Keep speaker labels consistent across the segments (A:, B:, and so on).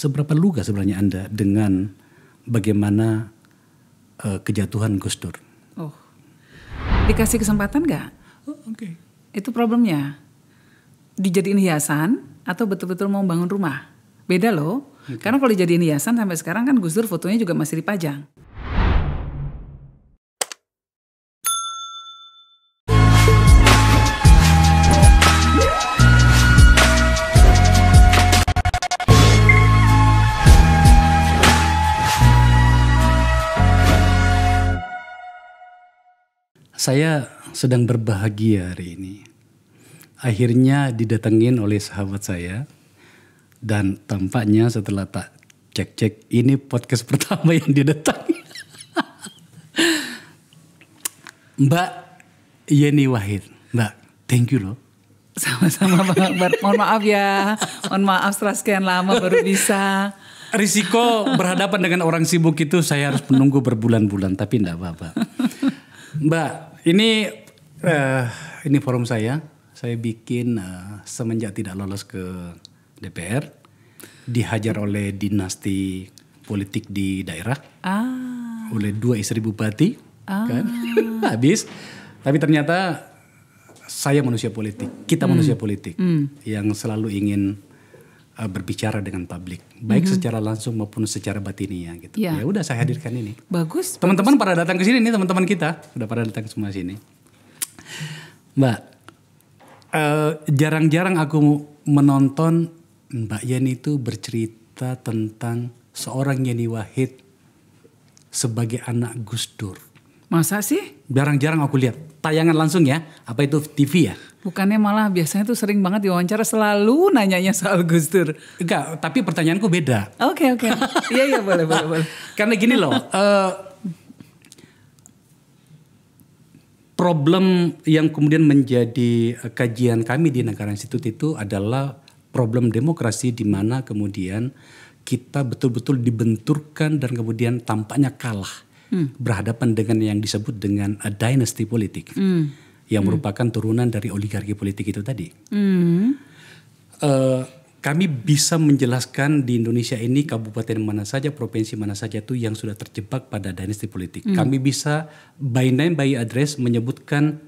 A: seberapa luga sebenarnya Anda dengan bagaimana uh, kejatuhan Gus Dur?
B: Oh, dikasih kesempatan nggak?
A: Oh, Oke. Okay.
B: Itu problemnya. Dijadiin hiasan atau betul-betul mau bangun rumah? Beda loh. Okay. Karena kalau dijadiin hiasan sampai sekarang kan Gus Dur fotonya juga masih dipajang.
A: Saya sedang berbahagia hari ini. Akhirnya didatengin oleh sahabat saya dan tampaknya setelah tak cek-cek ini podcast pertama yang didatangi. Mbak Yeni Wahid. Mbak, thank you loh.
B: Sama-sama Bang Akbar. Mohon maaf ya. Mohon maaf setelah sekian lama baru bisa.
A: Risiko berhadapan dengan orang sibuk itu saya harus menunggu berbulan-bulan. Tapi enggak apa-apa. Mbak, ini uh, ini forum saya. Saya bikin uh, semenjak tidak lolos ke DPR, dihajar oleh dinasti politik di daerah, ah. oleh dua istri bupati, ah. kan, habis. Tapi ternyata saya manusia politik, kita hmm. manusia politik hmm. yang selalu ingin uh, berbicara dengan publik, baik mm -hmm. secara langsung maupun secara batinia gitu. Ya, ya udah saya hadirkan ini.
B: Bagus.
A: Teman-teman pada datang ke sini nih teman-teman kita udah pada datang semua sini. Mbak, uh, jarang-jarang aku menonton Mbak Yeni itu bercerita tentang seorang Yeni Wahid sebagai anak Gus Dur.
B: Masa sih?
A: Jarang-jarang aku lihat tayangan langsung ya. Apa itu TV ya?
B: Bukannya malah biasanya tuh sering banget diwawancara selalu nanyanya soal Gus Dur.
A: Enggak, tapi pertanyaanku beda.
B: Oke okay, oke. Okay. Iya iya boleh boleh boleh.
A: Karena gini loh, uh, problem yang kemudian menjadi kajian kami di negara institut itu adalah problem demokrasi di mana kemudian kita betul-betul dibenturkan dan kemudian tampaknya kalah hmm. berhadapan dengan yang disebut dengan a dynasty politik. Hmm yang hmm. merupakan turunan dari oligarki politik itu tadi. Hmm. Uh, kami bisa menjelaskan di Indonesia ini kabupaten mana saja, provinsi mana saja itu yang sudah terjebak pada dinasti politik. Hmm. Kami bisa by name by address menyebutkan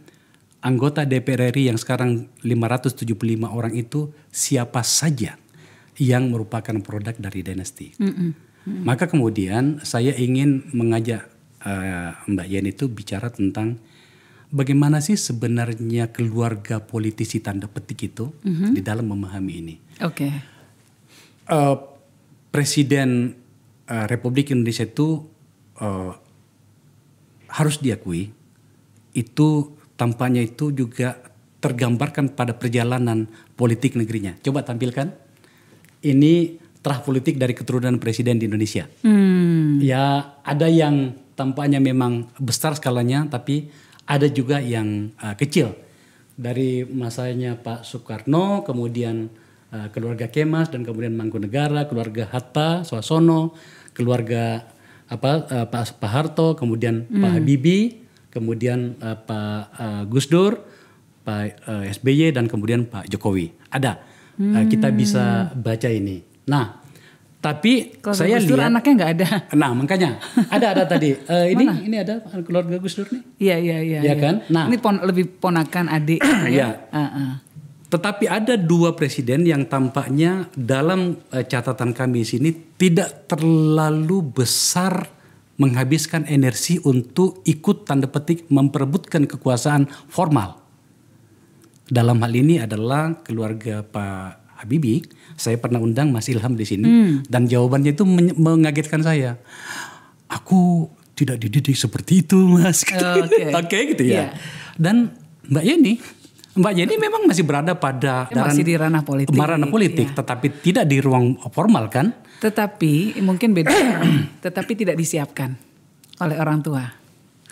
A: anggota DPR RI yang sekarang 575 orang itu siapa saja yang merupakan produk dari dinasti. Hmm. Hmm. Maka kemudian saya ingin mengajak uh, Mbak Yen itu bicara tentang bagaimana sih sebenarnya keluarga politisi tanda petik itu mm-hmm. di dalam memahami ini?
B: Oke. Okay.
A: Uh, Presiden uh, Republik Indonesia itu uh, harus diakui itu tampaknya itu juga tergambarkan pada perjalanan politik negerinya. Coba tampilkan. Ini terah politik dari keturunan presiden di Indonesia. Hmm. Ya ada yang tampaknya memang besar skalanya, tapi ada juga yang uh, kecil dari masanya Pak Soekarno, kemudian uh, keluarga Kemas dan kemudian Mangkunegara, keluarga Hatta, Swasono, keluarga apa uh, Pak Pak Harto, kemudian hmm. Pak Habibie, kemudian uh, Pak uh, Gus Dur, Pak uh, SBY dan kemudian Pak Jokowi. Ada. Hmm. Uh, kita bisa baca ini. Nah, tapi
B: Kalau
A: saya
B: Gus Dur
A: lihat
B: anaknya nggak ada.
A: Nah makanya ada ada tadi. Uh, ini Mana? ini ada keluarga Gus Dur nih.
B: Iya iya iya.
A: Iya kan?
B: Nah ini pon, lebih ponakan adik.
A: Iya. uh -uh. Tetapi ada dua presiden yang tampaknya dalam uh, catatan kami di sini tidak terlalu besar menghabiskan energi untuk ikut tanda petik memperebutkan kekuasaan formal. Dalam hal ini adalah keluarga Pak Habibie, saya pernah undang Mas Ilham di sini hmm. dan jawabannya itu mengagetkan saya. Aku tidak dididik seperti itu, Mas.
B: Oh, Oke, okay.
A: okay, gitu ya. Yeah. Dan Mbak Yeni, Mbak Yeni memang masih berada pada
B: masih di ranah politik,
A: ranah politik, ya. tetapi tidak di ruang formal kan?
B: Tetapi mungkin beda, tetapi tidak disiapkan oleh orang tua.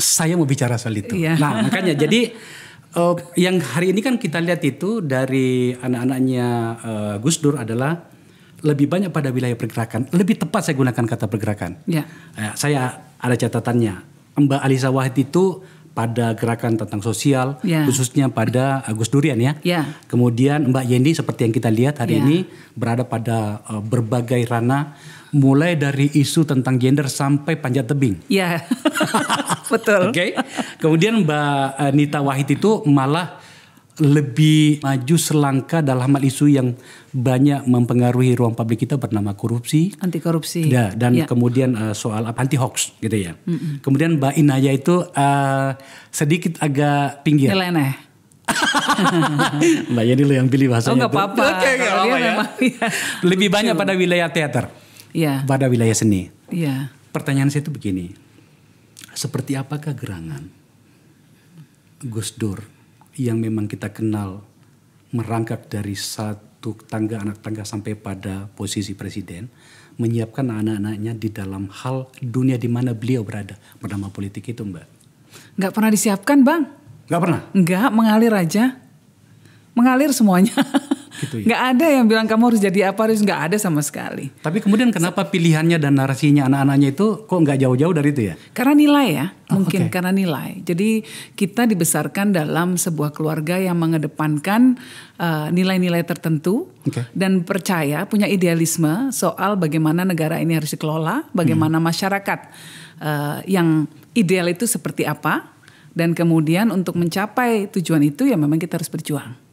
A: Saya mau bicara soal itu. Ya. Nah makanya jadi Uh, yang hari ini kan kita lihat itu dari anak-anaknya uh, Gus Dur adalah lebih banyak pada wilayah pergerakan. Lebih tepat saya gunakan kata pergerakan.
B: Ya.
A: Uh, saya ada catatannya. Mbak Alisa Wahid itu pada gerakan tentang sosial,
B: Ya.
A: khususnya pada Agus Durian ya.
B: Ya.
A: Kemudian Mbak Yendi seperti yang kita lihat hari
B: Ya.
A: ini berada pada uh, berbagai ranah, mulai dari isu tentang gender sampai panjat tebing.
B: Ya, betul.
A: Oke. Kemudian Mbak uh, Nita Wahid itu malah lebih maju selangkah dalam hal isu yang banyak mempengaruhi ruang publik kita bernama korupsi.
B: Anti korupsi.
A: Ya, dan
B: Ya.
A: kemudian uh, soal apa anti hoax gitu ya. Kemudian Mbak Inaya itu uh, sedikit agak pinggir.
B: Nyeleneh.
A: Mbak Yani lo yang pilih bahasanya.
B: Oh nggak apa-apa.
A: Oke, nggak
B: Kalau dia
A: apa-apa ya.
B: iya.
A: Lebih banyak pada wilayah teater,
B: Iya,
A: pada wilayah seni.
B: iya.
A: Pertanyaan saya itu begini, seperti apakah gerangan Gus Dur yang memang kita kenal merangkak dari satu tangga anak tangga sampai pada posisi presiden, menyiapkan anak-anaknya di dalam hal dunia di mana beliau berada bernama politik itu, Mbak?
B: Nggak pernah disiapkan bang.
A: Nggak pernah.
B: Nggak, mengalir aja. Mengalir semuanya.
A: Gitu ya.
B: Nggak ada yang bilang kamu harus jadi apa, harus nggak ada sama sekali.
A: Tapi kemudian kenapa pilihannya dan narasinya anak-anaknya itu kok nggak jauh-jauh dari itu ya?
B: Karena nilai ya,
A: Oh,
B: mungkin
A: oke.
B: karena nilai. Jadi kita dibesarkan dalam sebuah keluarga yang mengedepankan uh, nilai-nilai tertentu
A: Oke.
B: dan percaya punya idealisme soal bagaimana negara ini harus dikelola, bagaimana
A: Hmm.
B: masyarakat uh, yang ideal itu seperti apa, dan kemudian untuk mencapai tujuan itu ya memang kita harus berjuang.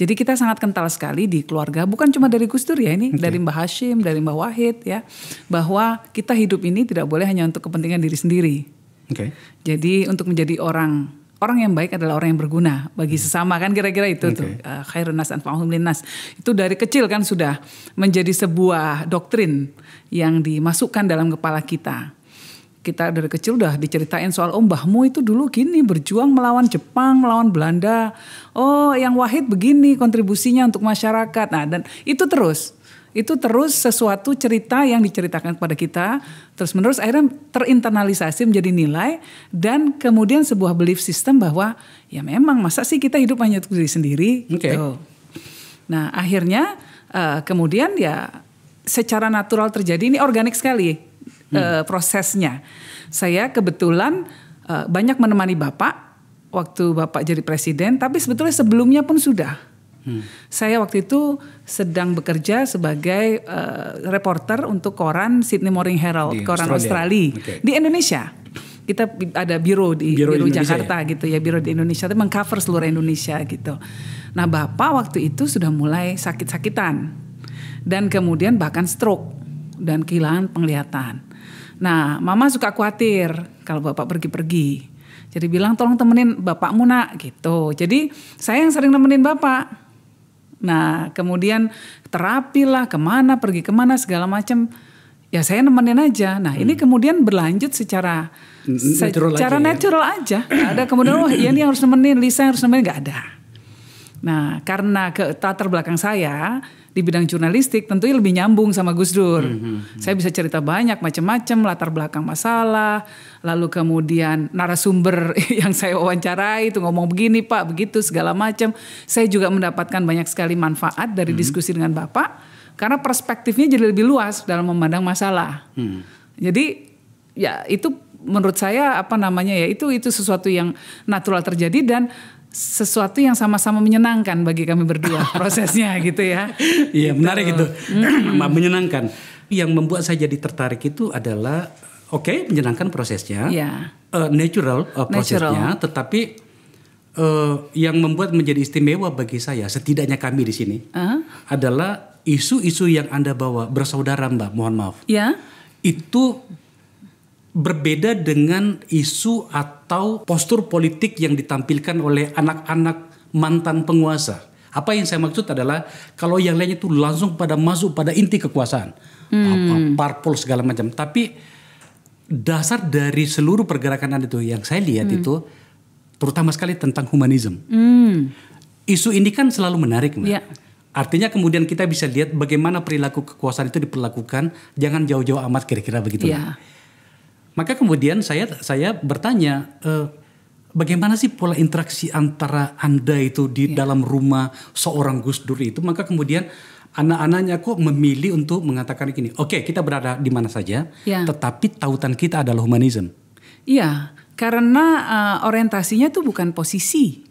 B: Jadi kita sangat kental sekali di keluarga, bukan cuma dari Gus Dur ya ini, dari Mbah Hashim, dari Mbah Wahid ya, bahwa kita hidup ini tidak boleh hanya untuk kepentingan diri sendiri.
A: Oke.
B: Jadi untuk menjadi orang orang yang baik adalah orang yang berguna bagi sesama kan kira-kira itu tuh uh, khairun nas anfa'uhum linnas. Itu dari kecil kan sudah menjadi sebuah doktrin yang dimasukkan dalam kepala kita. Kita dari kecil udah diceritain soal oh mbahmu itu dulu gini berjuang melawan Jepang, melawan Belanda. Oh yang Wahid begini kontribusinya untuk masyarakat. Nah dan itu terus itu terus sesuatu cerita yang diceritakan kepada kita terus menerus akhirnya terinternalisasi menjadi nilai dan kemudian sebuah belief system bahwa ya memang masa sih kita hidup hanya untuk diri sendiri
A: Oke.
B: gitu. Nah akhirnya eh, kemudian ya secara natural terjadi ini organik sekali eh, prosesnya. Saya kebetulan eh, banyak menemani bapak waktu bapak jadi presiden, tapi sebetulnya sebelumnya pun sudah. Saya waktu itu sedang bekerja sebagai eh, reporter untuk koran Sydney Morning Herald,
A: Di
B: koran
A: Australia.
B: Australia
A: Oke.
B: di Indonesia. Kita ada biro di
A: Biro
B: biro,
A: Indonesia
B: Jakarta gitu ya, biro di Indonesia itu mengcover seluruh Indonesia gitu. Nah, Bapak waktu itu sudah mulai sakit-sakitan dan kemudian bahkan stroke dan kehilangan penglihatan. Nah, Mama suka khawatir kalau Bapak pergi-pergi. Jadi bilang tolong temenin bapakmu nak gitu. Jadi saya yang sering nemenin bapak. Nah, kemudian terapi lah, ke mana, pergi ke mana, segala macam. Ya saya nemenin aja. Nah, ini kemudian berlanjut secara
A: natural
B: secara
A: aja ya?
B: natural aja. Nggak ada kemudian, wah iya ini yang harus nemenin, Lisa harus nemenin, nggak ada. Nah, karena ke latar belakang saya di bidang jurnalistik tentunya lebih nyambung sama Gus Dur. Saya bisa cerita banyak macam-macam latar belakang masalah, lalu kemudian narasumber yang saya wawancarai itu ngomong begini Pak, begitu segala macam. Saya juga mendapatkan banyak sekali manfaat dari diskusi dengan Bapak karena perspektifnya jadi lebih luas dalam memandang masalah. Jadi ya itu menurut saya apa namanya ya itu itu sesuatu yang natural terjadi dan sesuatu yang sama-sama menyenangkan bagi kami berdua prosesnya gitu ya.
A: Iya menarik itu, menyenangkan. Yang membuat saya jadi tertarik itu adalah, oke menyenangkan prosesnya,
B: Iya.
A: Eh, natural eh, prosesnya, tetapi eh, yang membuat menjadi istimewa bagi saya, setidaknya kami di sini,
B: Ah,
A: adalah isu-isu yang anda bawa bersaudara Mbak, mohon maaf,
B: ya,
A: itu berbeda dengan isu atau postur politik yang ditampilkan oleh anak-anak mantan penguasa. Apa yang saya maksud adalah kalau yang lainnya itu langsung pada masuk pada inti kekuasaan, apa parpol segala macam. Tapi dasar dari seluruh pergerakan itu yang saya lihat itu terutama sekali tentang humanisme.
B: hmm,
A: Isu ini kan selalu menarik, Mbak.
B: Iya.
A: Artinya kemudian kita bisa lihat bagaimana perilaku kekuasaan itu diperlakukan, jangan jauh-jauh amat kira-kira begitu.
B: ya,
A: Maka kemudian saya saya bertanya, eh, bagaimana sih pola interaksi antara anda itu di dalam rumah seorang Gus Dur itu? Maka kemudian anak-anaknya kok memilih untuk mengatakan gini, oke kita berada di mana saja,
B: Ya.
A: tetapi tautan kita adalah humanisme.
B: Iya, Karena uh, orientasinya tuh bukan posisi.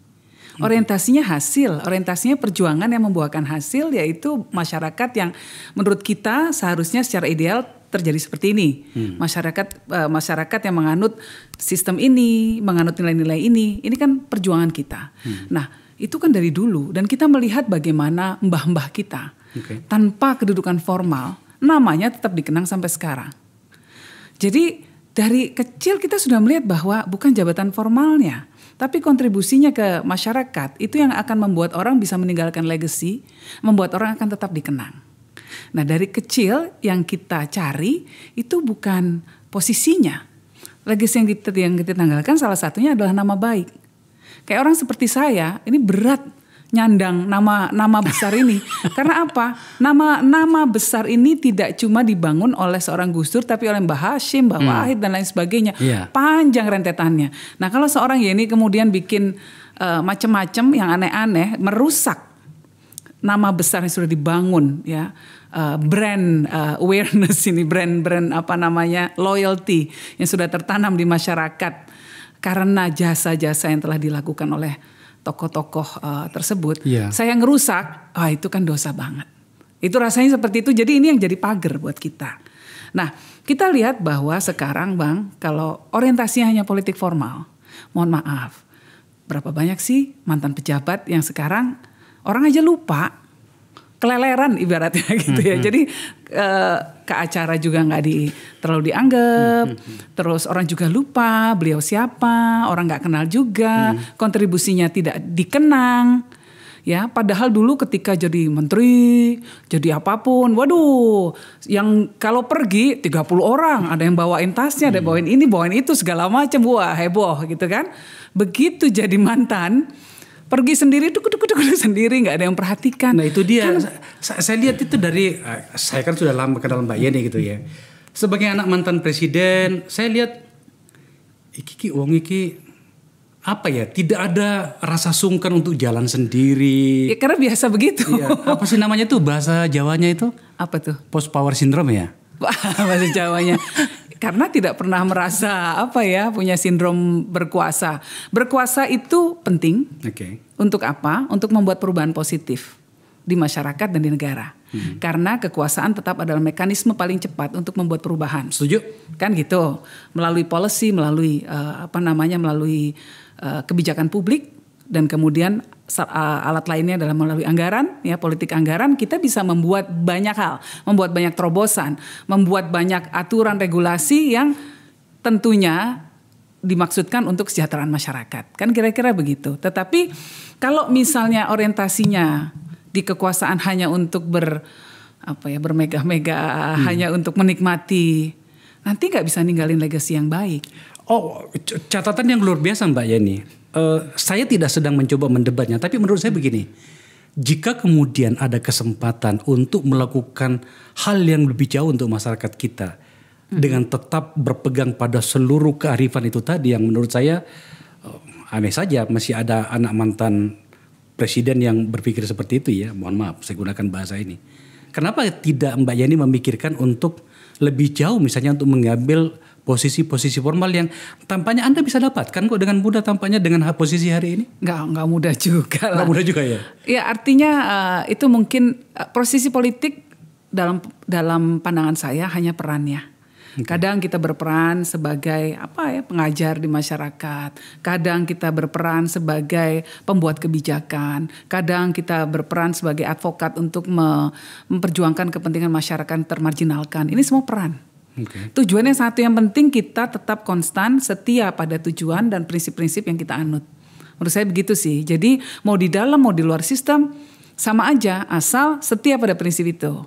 B: Orientasinya hasil, orientasinya perjuangan yang membuahkan hasil yaitu masyarakat yang menurut kita seharusnya secara ideal terjadi seperti ini. Hmm. Masyarakat uh, masyarakat yang menganut sistem ini, menganut nilai-nilai ini, ini kan perjuangan kita. Hmm. Nah, itu kan dari dulu dan kita melihat bagaimana mbah-mbah kita okay. tanpa kedudukan formal, namanya tetap dikenang sampai sekarang. Jadi dari kecil kita sudah melihat bahwa bukan jabatan formalnya, tapi kontribusinya ke masyarakat itu yang akan membuat orang bisa meninggalkan legacy, membuat orang akan tetap dikenang. Nah, dari kecil yang kita cari itu bukan posisinya. Legacy yang kita yang kita tanggalkan salah satunya adalah nama baik. Kayak orang seperti saya, ini berat nyandang nama nama besar ini. Karena apa? Nama nama besar ini tidak cuma dibangun oleh seorang Gus Dur tapi oleh Mbah Hashim, Mbah hmm. Wahid dan lain sebagainya. Yeah. Panjang rentetannya. Nah, kalau seorang ini kemudian bikin uh, macam-macam yang aneh-aneh, merusak nama besar yang sudah dibangun ya. Uh, brand uh, awareness ini brand-brand apa namanya loyalty yang sudah tertanam di masyarakat karena jasa-jasa yang telah dilakukan oleh tokoh-tokoh uh, tersebut, yeah. saya ngerusak, ah itu kan dosa banget. Itu rasanya seperti itu. Jadi ini yang jadi pagar buat kita. Nah, kita lihat bahwa sekarang Bang, kalau orientasinya hanya politik formal, mohon maaf, berapa banyak sih mantan pejabat yang sekarang orang aja lupa keleleran ibaratnya gitu ya. Mm -hmm. Jadi uh, ke acara juga nggak di terlalu dianggap, mm -hmm. terus orang juga lupa beliau siapa, orang nggak kenal juga, mm. kontribusinya tidak dikenang. Ya, padahal dulu ketika jadi menteri, jadi apa pun, waduh, yang kalau pergi 30 orang, ada yang bawain tasnya, ada yang bawain ini, bawain itu segala macam, wah heboh gitu kan. Begitu jadi mantan, pergi sendiri tuh kudu kudu sendiri nggak ada yang perhatikan.
A: Nah itu dia. Kan, saya, saya lihat itu dari eh, saya kan sudah lama kenal Mbak Yeni gitu ya. Sebagai anak mantan presiden, saya lihat iki iki uang iki apa ya tidak ada rasa sungkan untuk jalan sendiri.
B: Ya, karena biasa begitu.
A: Iya. Apa sih namanya tuh bahasa Jawanya itu?
B: Apa tuh?
A: Post power syndrome ya.
B: bahasa Jawanya karena tidak pernah merasa apa ya punya sindrom berkuasa. Berkuasa itu penting.
A: Okay.
B: Untuk apa? Untuk membuat perubahan positif di masyarakat dan di negara. Hmm. Karena kekuasaan tetap adalah mekanisme paling cepat untuk membuat perubahan.
A: Setuju?
B: Kan gitu. Melalui policy, melalui uh, apa namanya, melalui uh, kebijakan publik dan kemudian alat lainnya adalah melalui anggaran ya politik anggaran kita bisa membuat banyak hal membuat banyak terobosan membuat banyak aturan regulasi yang tentunya dimaksudkan untuk kesejahteraan masyarakat. Kan kira-kira begitu. Tetapi kalau misalnya orientasinya di kekuasaan hanya untuk ber apa ya bermegah-megah hmm. hanya untuk menikmati nanti nggak bisa ninggalin legacy yang baik.
A: Oh catatan yang luar biasa mbak Yeni uh, saya tidak sedang mencoba mendebatnya, tapi menurut saya begini, jika kemudian ada kesempatan untuk melakukan hal yang lebih jauh untuk masyarakat kita hmm. dengan tetap berpegang pada seluruh kearifan itu tadi yang menurut saya uh, aneh saja masih ada anak mantan presiden yang berpikir seperti itu ya. Mohon maaf saya gunakan bahasa ini. Kenapa tidak Mbak Yani memikirkan untuk lebih jauh misalnya untuk mengambil posisi-posisi formal yang tampaknya Anda bisa dapatkan kok dengan mudah tampaknya dengan posisi hari ini?
B: Nggak, nggak mudah juga
A: lah. Nggak mudah juga ya?
B: Ya artinya uh, itu mungkin uh, posisi politik dalam dalam pandangan saya hanya perannya. Kadang kita berperan sebagai apa ya pengajar di masyarakat, kadang kita berperan sebagai pembuat kebijakan, kadang kita berperan sebagai advokat untuk memperjuangkan kepentingan masyarakat termarginalkan. Ini semua peran. Okay. Tujuannya satu yang penting kita tetap konstan, setia pada tujuan dan prinsip-prinsip yang kita anut. Menurut saya begitu sih. Jadi mau di dalam mau di luar sistem sama aja asal setia pada prinsip itu.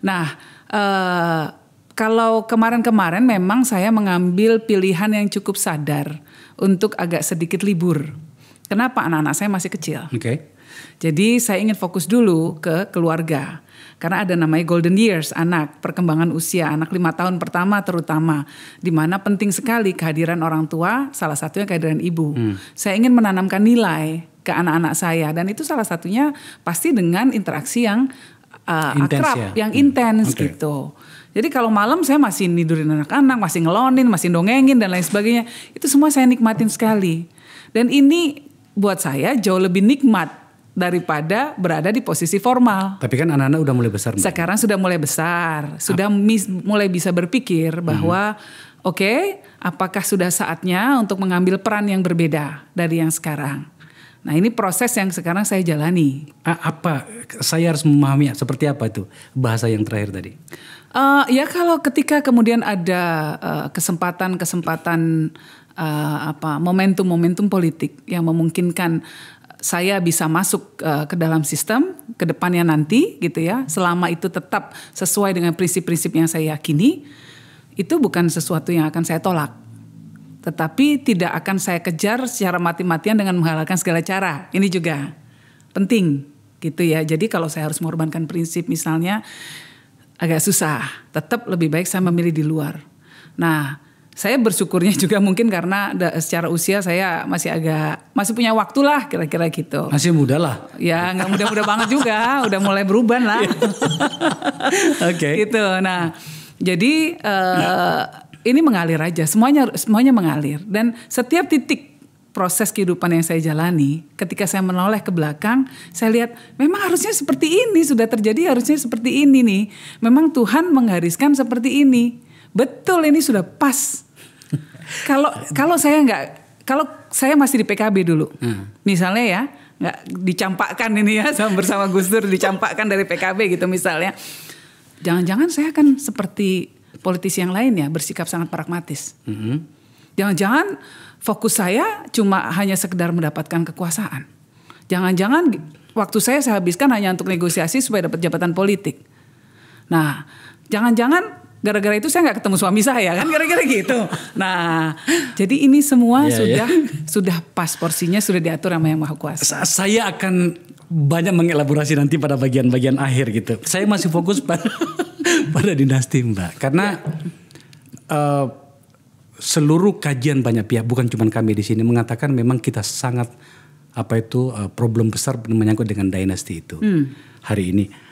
B: Nah, eh, kalau kemarin-kemarin memang saya mengambil pilihan yang cukup sadar untuk agak sedikit libur. Kenapa anak-anak saya masih kecil?
A: Okay.
B: Jadi saya ingin fokus dulu ke keluarga. Karena ada namanya golden years, anak, perkembangan usia, anak lima tahun pertama terutama. di mana penting sekali kehadiran orang tua, salah satunya kehadiran ibu. Hmm. Saya ingin menanamkan nilai ke anak-anak saya. Dan itu salah satunya pasti dengan interaksi yang uh, intense, akrab, ya? yang intens hmm. okay. gitu. Jadi kalau malam saya masih nidurin anak-anak, masih ngelonin, masih dongengin dan lain sebagainya. Itu semua saya nikmatin sekali. Dan ini buat saya jauh lebih nikmat daripada berada di posisi formal.
A: Tapi kan anak-anak udah mulai besar. Mbak.
B: Sekarang sudah mulai besar, sudah mis, mulai bisa berpikir bahwa hmm. oke, okay, apakah sudah saatnya untuk mengambil peran yang berbeda dari yang sekarang. Nah ini proses yang sekarang saya jalani.
A: Apa saya harus memahami seperti apa itu bahasa yang terakhir tadi?
B: Uh, ya kalau ketika kemudian ada kesempatan-kesempatan uh, uh, apa momentum-momentum politik yang memungkinkan saya bisa masuk uh, ke dalam sistem ke depannya nanti gitu ya selama itu tetap sesuai dengan prinsip-prinsip yang saya yakini itu bukan sesuatu yang akan saya tolak tetapi tidak akan saya kejar secara mati-matian dengan menghalalkan segala cara ini juga penting gitu ya jadi kalau saya harus mengorbankan prinsip misalnya agak susah. Tetap lebih baik saya memilih di luar. Nah, saya bersyukurnya juga mungkin karena secara usia saya masih agak masih punya waktu lah kira-kira gitu.
A: Masih muda lah.
B: Ya nggak muda-muda banget juga, udah mulai berubah lah.
A: Oke. okay.
B: Gitu. Nah, jadi uh, ini mengalir aja, semuanya semuanya mengalir dan setiap titik proses kehidupan yang saya jalani, ketika saya menoleh ke belakang, saya lihat memang harusnya seperti ini, sudah terjadi harusnya seperti ini nih. Memang Tuhan menggariskan seperti ini. Betul ini sudah pas. Kalau kalau saya nggak, kalau saya masih di PKB dulu, hmm. misalnya ya, nggak dicampakkan ini ya sama bersama Gus Dur dicampakkan dari PKB gitu misalnya. Jangan-jangan saya akan seperti politisi yang lain ya bersikap sangat pragmatis. Hmm. Jangan-jangan fokus saya cuma hanya sekedar mendapatkan kekuasaan. Jangan-jangan waktu saya saya habiskan hanya untuk negosiasi supaya dapat jabatan politik. Nah, jangan-jangan gara-gara itu saya nggak ketemu suami saya kan kira-kira gitu. Nah, jadi ini semua yeah, sudah yeah. sudah pas porsinya sudah diatur sama yang maha kuasa.
A: Saya akan banyak mengelaborasi nanti pada bagian-bagian akhir gitu. Saya masih fokus pada pada dinasti Mbak karena yeah. uh, seluruh kajian banyak pihak bukan cuma kami di sini mengatakan memang kita sangat apa itu uh, problem besar menyangkut dengan dinasti itu hmm. hari ini.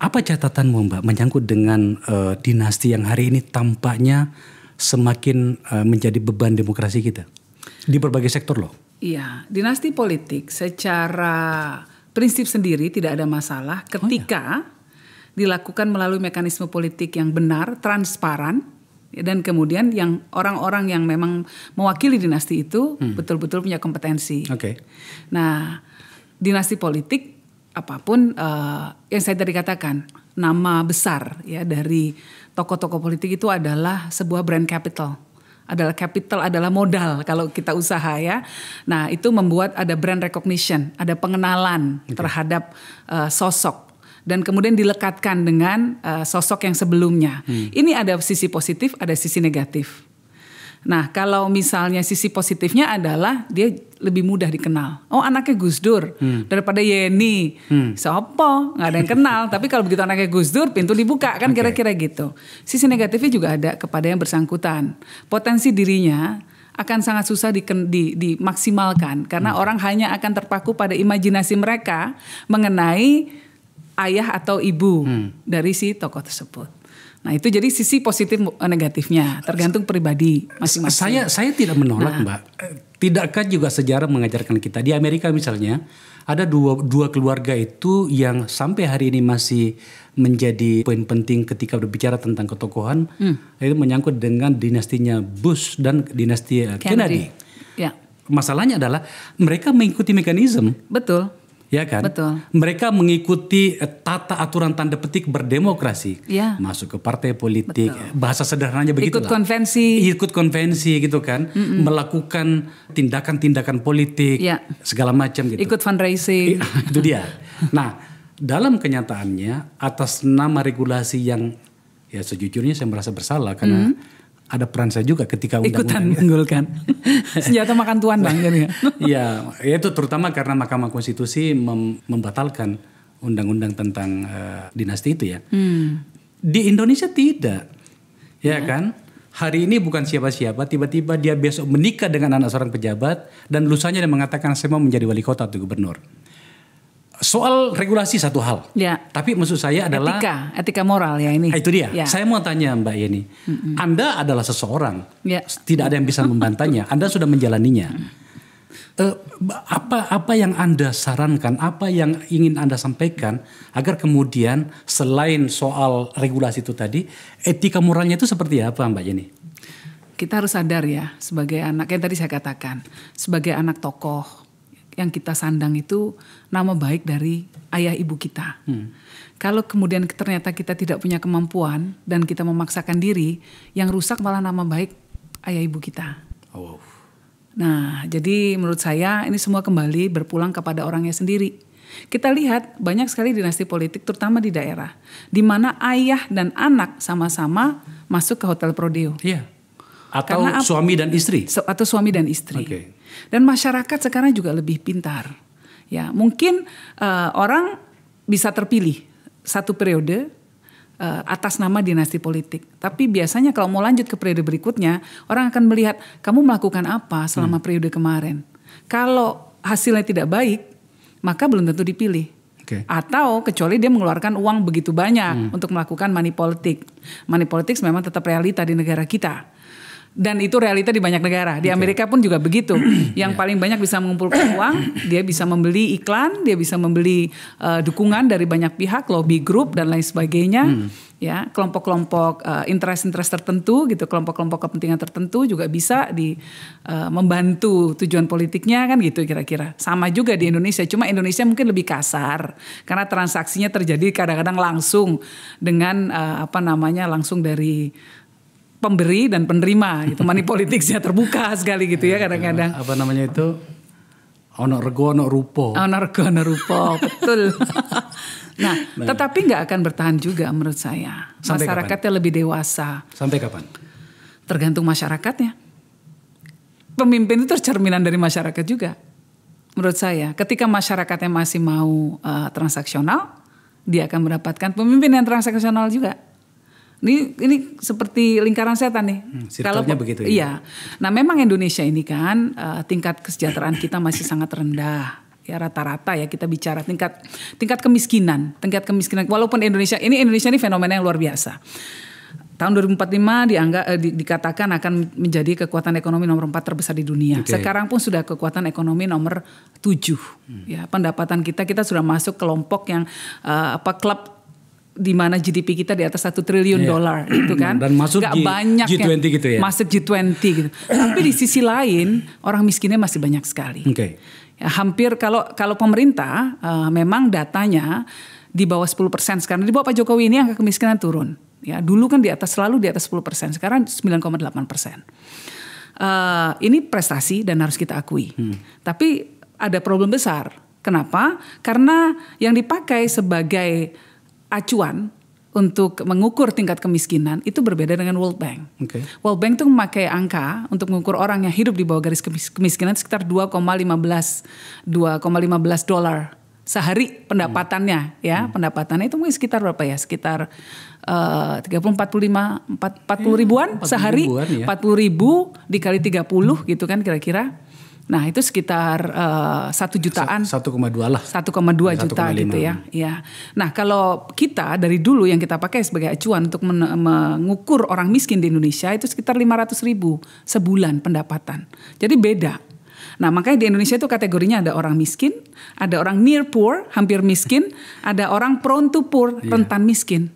A: Apa catatanmu Mbak menyangkut dengan uh, dinasti yang hari ini tampaknya semakin uh, menjadi beban demokrasi kita di berbagai sektor loh?
B: Iya, dinasti politik secara prinsip sendiri tidak ada masalah ketika oh, iya. dilakukan melalui mekanisme politik yang benar, transparan, dan kemudian yang orang-orang yang memang mewakili dinasti itu hmm. betul-betul punya kompetensi.
A: Oke. Okay.
B: Nah, dinasti politik apa pun uh, yang saya tadi katakan nama besar ya dari tokoh-tokoh politik itu adalah sebuah brand capital adalah capital adalah modal kalau kita usaha ya. Nah, itu membuat ada brand recognition, ada pengenalan okay. terhadap uh, sosok dan kemudian dilekatkan dengan uh, sosok yang sebelumnya. Hmm. Ini ada sisi positif, ada sisi negatif. Nah, kalau misalnya sisi positifnya adalah dia lebih mudah dikenal. Oh, anaknya Gus Dur hmm. daripada Yeni. Hmm. Sopo, nggak ada yang kenal. Tapi kalau begitu anaknya Gus Dur, pintu dibuka kan kira-kira okay. gitu. Sisi negatifnya juga ada kepada yang bersangkutan. Potensi dirinya akan sangat susah di, di, dimaksimalkan karena hmm. orang hanya akan terpaku pada imajinasi mereka mengenai ayah atau ibu hmm. dari si tokoh tersebut. Nah itu jadi sisi positif negatifnya tergantung pribadi masing-masing.
A: Saya saya tidak menolak nah. mbak. Tidakkah juga sejarah mengajarkan kita di Amerika misalnya ada dua dua keluarga itu yang sampai hari ini masih menjadi poin penting ketika berbicara tentang ketokohan hmm. itu menyangkut dengan dinastinya Bush dan dinasti Kennedy. Kennedy.
B: Ya.
A: Masalahnya adalah mereka mengikuti mekanisme.
B: Betul
A: ya kan?
B: Betul.
A: Mereka mengikuti eh, tata aturan tanda petik berdemokrasi,
B: ya.
A: masuk ke partai politik, Betul. bahasa sederhananya begitu.
B: Ikut konvensi,
A: ikut konvensi gitu kan, mm -mm. melakukan tindakan-tindakan politik, ya. segala macam gitu.
B: Ikut fundraising,
A: itu dia. Nah, dalam kenyataannya atas nama regulasi yang ya sejujurnya saya merasa bersalah karena mm ada peran saya juga ketika
B: ikutan menggulkan senjata makan tuan bang jadi
A: ya itu terutama karena Mahkamah Konstitusi mem membatalkan undang-undang tentang uh, dinasti itu ya. Hmm. di Indonesia tidak. Ya, ya. kan? Hari ini bukan siapa-siapa tiba-tiba dia besok menikah dengan anak seorang pejabat dan lusanya dia mengatakan saya mau menjadi wali kota atau gubernur Soal regulasi satu hal.
B: Ya.
A: Tapi maksud saya adalah
B: Etika, etika moral ya ini.
A: Itu dia.
B: Ya.
A: Saya mau tanya Mbak Yeni. Anda adalah seseorang.
B: Ya.
A: Tidak ada yang bisa membantahnya. Anda sudah menjalaninya. Eh, apa apa yang Anda sarankan, apa yang ingin Anda sampaikan agar kemudian selain soal regulasi itu tadi, etika moralnya itu seperti apa Mbak Yeni?
B: kita harus sadar ya sebagai anak yang tadi saya katakan sebagai anak tokoh yang kita sandang itu nama baik dari ayah ibu kita. Kalau kemudian ternyata kita tidak punya kemampuan dan kita memaksakan diri, yang rusak malah nama baik ayah ibu kita.
A: Oh.
B: Nah, jadi menurut saya ini semua kembali berpulang kepada orangnya sendiri. Kita lihat banyak sekali dinasti politik terutama di daerah di mana ayah dan anak sama-sama masuk ke hotel Prodeo.
A: Iya. Atau
B: Karena
A: suami dan istri.
B: Atau suami dan istri.
A: Oke.
B: Dan masyarakat sekarang juga lebih pintar. Ya, mungkin eh, orang bisa terpilih satu periode eh, atas nama dinasti politik. Tapi biasanya kalau mau lanjut ke periode berikutnya, orang akan melihat kamu melakukan apa selama periode kemarin. Kalau hasilnya tidak baik, maka belum tentu dipilih.
A: Oke.
B: Atau kecuali dia mengeluarkan uang begitu banyak untuk melakukan money politik. Money politics memang tetap realita di negara kita. Dan itu realita di banyak negara. Di Amerika pun juga begitu. Yang paling banyak bisa mengumpulkan uang, dia bisa membeli iklan, dia bisa membeli eh, dukungan dari banyak pihak, lobby group dan lain sebagainya. Ya, kelompok-kelompok eh, interest-interest tertentu gitu, kelompok-kelompok kepentingan tertentu juga bisa di eh, membantu tujuan politiknya kan gitu kira-kira. Sama juga di Indonesia, cuma Indonesia mungkin lebih kasar karena transaksinya terjadi kadang-kadang langsung dengan eh, apa namanya langsung dari pemberi dan penerima gitu. Money politiknya terbuka sekali gitu ya kadang-kadang.
A: Apa namanya itu? Ono rego, ono rupo.
B: Anarko rupo, betul. nah, tetapi nggak akan bertahan juga menurut saya.
A: Sampai
B: Masyarakatnya lebih dewasa,
A: Sampai kapan?
B: tergantung masyarakatnya. Pemimpin itu cerminan dari masyarakat juga. Menurut saya, ketika masyarakatnya masih mau eh, transaksional, dia akan mendapatkan pemimpin yang transaksional juga. Ini ini seperti lingkaran setan nih.
A: Hmm, circle-nya begitu ya?
B: Iya. Nah, memang Indonesia ini kan eh, tingkat kesejahteraan kita masih sangat rendah. Ya rata-rata ya kita bicara tingkat tingkat kemiskinan, tingkat kemiskinan. Walaupun Indonesia ini Indonesia ini fenomena yang luar biasa. Tahun 2045 dianggap eh, di- dikatakan akan menjadi kekuatan ekonomi nomor 4 terbesar di dunia.
A: Oke.
B: Sekarang pun sudah kekuatan ekonomi nomor 7. Ya, pendapatan kita kita sudah masuk kelompok yang eh, apa klub di mana GDP kita di atas satu triliun
A: Iya.
B: dolar itu kan.
A: Dan masuk
B: Nggak
A: G-
B: banyak yang
A: G20 gitu ya?
B: Masuk G20 gitu. Tapi di sisi lain orang miskinnya masih banyak sekali.
A: Oke.
B: Ya, hampir kalau kalau pemerintah eh, memang datanya di bawah 10% sekarang di bawah Pak Jokowi ini angka kemiskinan turun. Ya, dulu kan di atas selalu di atas 10%, sekarang 9,8%. Eh, ini prestasi dan harus kita akui. Tapi ada problem besar. Kenapa? Karena yang dipakai sebagai acuan untuk mengukur tingkat kemiskinan itu berbeda dengan World Bank.
A: Oke.
B: World Bank itu memakai angka untuk mengukur orang yang hidup di bawah garis kemis- kemiskinan sekitar 2,15 2,15 dolar sehari pendapatannya ya pendapatannya itu mungkin sekitar berapa ya sekitar eh, 30 45 4, 40 ribuan
A: 40
B: sehari
A: ribuan, ya.
B: 40 ribu dikali 30 gitu kan kira-kira nah itu sekitar eh, satu jutaan
A: 1,2 lah.
B: 1,2
A: Ya,
B: juta
A: 1,5.
B: gitu ya. Ya. Nah, kalau kita dari dulu yang kita pakai sebagai acuan untuk men- mengukur orang miskin di Indonesia itu sekitar 500 ribu sebulan pendapatan. Jadi beda. Nah, makanya di Indonesia itu kategorinya ada orang miskin, ada orang near poor, hampir miskin, ada orang prone to poor, rentan miskin.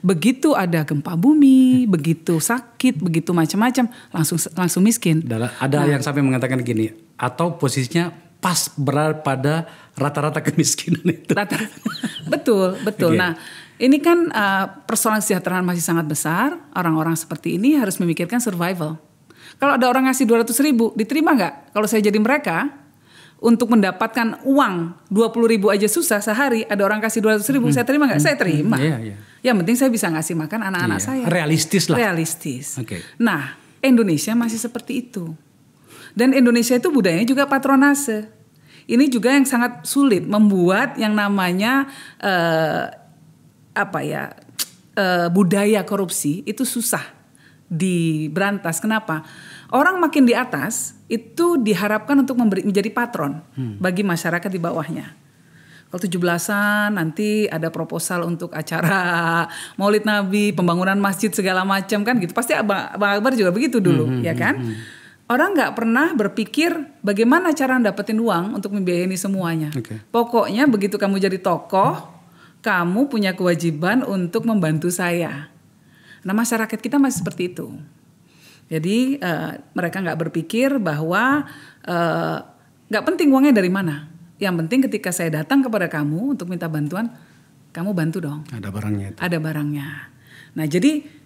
B: Begitu ada gempa bumi, begitu sakit, begitu macam-macam, langsung langsung miskin.
A: Ada, ada
B: Nah.
A: yang sampai mengatakan gini, atau posisinya pas berada pada rata-rata kemiskinan itu.
B: Rata- betul, betul.
A: Oke.
B: Nah, ini kan uh, persoalan kesejahteraan masih sangat besar. Orang-orang seperti ini harus memikirkan survival. Kalau ada orang ngasih 200 ribu, diterima nggak? Kalau saya jadi mereka, untuk mendapatkan uang 20 ribu aja susah sehari, ada orang kasih 200 ribu, saya terima nggak? Saya terima.
A: Iya, iya.
B: Yang penting saya bisa ngasih makan anak-anak
A: Iya.
B: saya.
A: Realistis lah.
B: Realistis.
A: Oke.
B: Nah, Indonesia masih seperti itu. Dan Indonesia itu budayanya juga patronase. Ini juga yang sangat sulit membuat yang namanya eh, apa ya eh, budaya korupsi itu susah diberantas. Kenapa? Orang makin di atas itu diharapkan untuk memberi, menjadi patron bagi masyarakat di bawahnya. Kalau 17-an nanti ada proposal untuk acara Maulid Nabi, pembangunan masjid segala macam kan gitu. Pasti Abang, Akbar juga begitu dulu,
A: Hmm,
B: ya kan? Orang nggak pernah berpikir bagaimana cara dapetin uang untuk membiayai ini semuanya.
A: Oke.
B: Pokoknya begitu kamu jadi tokoh, kamu punya kewajiban untuk membantu saya. Nah masyarakat kita masih seperti itu. Jadi eh, mereka nggak berpikir bahwa eh, nggak penting uangnya dari mana. Yang penting ketika saya datang kepada kamu untuk minta bantuan, kamu bantu dong.
A: Ada barangnya itu.
B: Ada barangnya. Nah jadi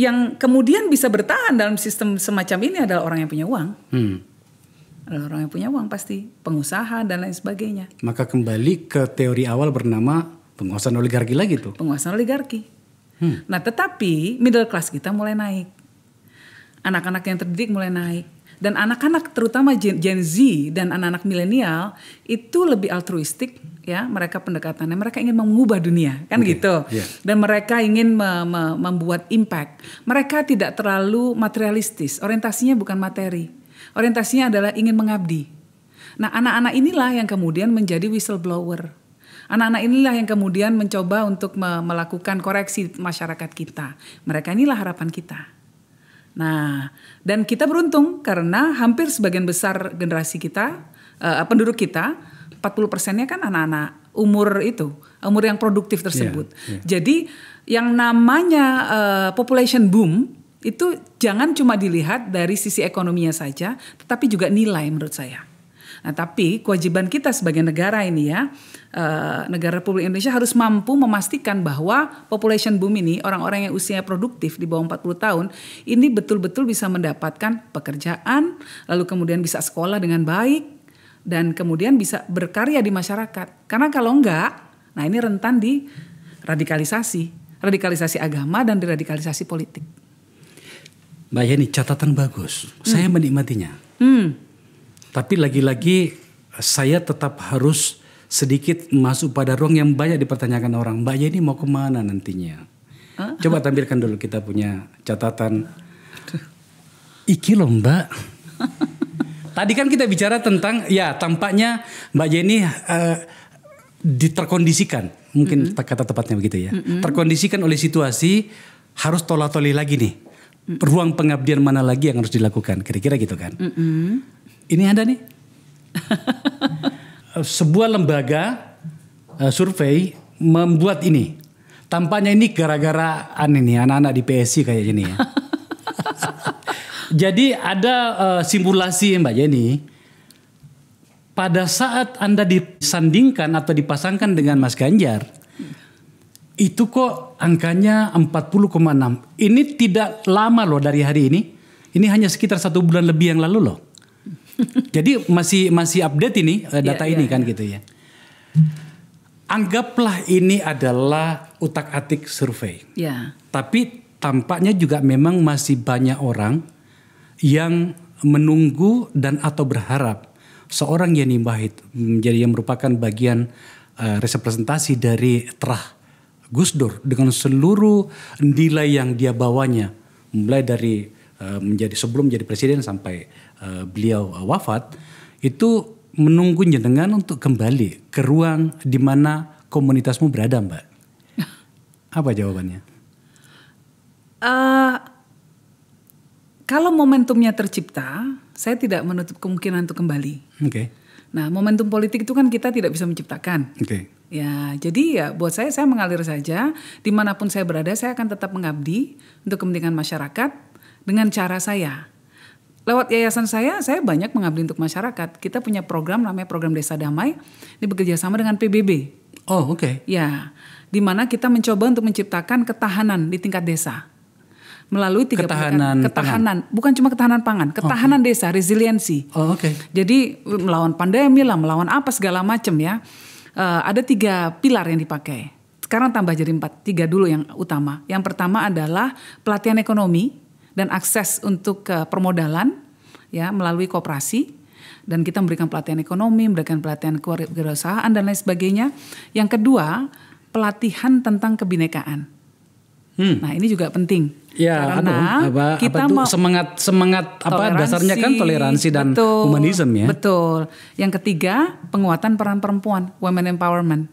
B: yang kemudian bisa bertahan dalam sistem semacam ini adalah orang yang punya uang.
A: Hmm.
B: Adalah orang yang punya uang pasti, pengusaha dan lain sebagainya.
A: Maka kembali ke teori awal bernama penguasaan oligarki lagi tuh.
B: penguasaan oligarki. Nah, tetapi middle class kita mulai naik. Anak-anak yang terdidik mulai naik. Dan anak-anak terutama Gen, Gen Z dan anak-anak milenial itu lebih altruistik ya. Mereka pendekatannya mereka ingin mengubah dunia kan
A: Oke,
B: gitu.
A: iya.
B: dan mereka ingin me- me- membuat impact. Mereka tidak terlalu materialistis. Orientasinya bukan materi. Orientasinya adalah ingin mengabdi. Nah anak-anak inilah yang kemudian menjadi whistleblower. Anak-anak inilah yang kemudian mencoba untuk me- melakukan koreksi masyarakat kita. Mereka inilah harapan kita. Nah, dan kita beruntung karena hampir sebagian besar generasi kita, eh, penduduk kita, 40 persennya kan anak-anak umur itu, umur yang produktif tersebut. Jadi yang namanya eh, population boom itu jangan cuma dilihat dari sisi ekonominya saja, tetapi juga nilai menurut saya. Nah, tapi kewajiban kita sebagai negara ini ya, eh, negara Republik Indonesia harus mampu memastikan bahwa population boom ini, orang-orang yang usianya produktif di bawah 40 tahun, ini betul-betul bisa mendapatkan pekerjaan, lalu kemudian bisa sekolah dengan baik, dan kemudian bisa berkarya di masyarakat. Karena kalau enggak, nah ini rentan di radikalisasi, radikalisasi agama dan diradikalisasi politik.
A: Mbak Yeni catatan bagus. Saya menikmatinya.
B: Hmm.
A: Tapi lagi-lagi saya tetap harus sedikit masuk pada ruang yang banyak dipertanyakan orang. Mbak Yeni mau ke mana nantinya? Coba tampilkan dulu kita punya catatan. Iki loh Mbak. Tadi kan kita bicara tentang ya tampaknya Mbak Yeni eh, diterkondisikan. Mungkin kata tepatnya begitu ya. Terkondisikan oleh situasi harus tola-toli lagi nih. Ruang pengabdian mana lagi yang harus dilakukan? Kira-kira gitu kan. Ini ada nih. Sebuah lembaga eh, survei membuat ini. Tampaknya ini gara-gara aneh nih anak-anak di PSI kayak gini ya. Jadi ada eh, simulasi Mbak Jenny. Pada saat Anda disandingkan atau dipasangkan dengan Mas Ganjar, itu kok angkanya 40,6. Ini tidak lama loh dari hari ini. Ini hanya sekitar satu bulan lebih yang lalu loh. Jadi masih masih update ini eh, data
B: Iya,
A: ini
B: iya,
A: kan gitu ya. Anggaplah ini adalah utak-atik survei.
B: Ya.
A: Tapi tampaknya juga memang masih banyak orang yang menunggu dan atau berharap seorang Yeni Wahid menjadi yang merupakan bagian eh, representasi dari terah Gus Dur dengan seluruh nilai yang dia bawanya mulai dari eh, menjadi sebelum menjadi presiden sampai eh, beliau eh, wafat itu menunggu jenengan untuk kembali ke ruang di mana komunitasmu berada, Mbak. Apa jawabannya?
B: Eh, kalau momentumnya tercipta, saya tidak menutup kemungkinan untuk kembali.
A: Oke.
B: Nah, momentum politik itu kan kita tidak bisa menciptakan.
A: Oke.
B: Ya, jadi ya buat saya saya mengalir saja di mana pun saya berada saya akan tetap mengabdi untuk kepentingan masyarakat dengan cara saya. Lewat yayasan saya, saya banyak mengabdi untuk masyarakat. Kita punya program namanya program Desa Damai, ini bekerja sama dengan PBB.
A: Oh, oke.
B: Ya, di mana kita mencoba untuk menciptakan ketahanan di tingkat desa melalui tiga
A: Ketahanan
B: ketahanan, bukan cuma ketahanan pangan, ketahanan desa, resiliensi.
A: Oh, oke.
B: Jadi melawan pandemi lah, melawan apa segala macam ya. Eh, ada tiga pilar yang dipakai. Sekarang tambah jadi empat, tiga dulu yang utama. Yang pertama adalah pelatihan ekonomi dan akses untuk eh, permodalan ya melalui kooperasi dan kita memberikan pelatihan ekonomi, memberikan pelatihan kewirausahaan dan lain sebagainya. Yang kedua pelatihan tentang kebinekaan. Nah ini juga penting.
A: Ya,
B: Karena
A: anu, apa,
B: kita
A: apa
B: mau
A: semangat semangat apa dasarnya kan toleransi dan
B: betul,
A: humanisme ya.
B: Betul. Yang ketiga, penguatan peran perempuan, women empowerment.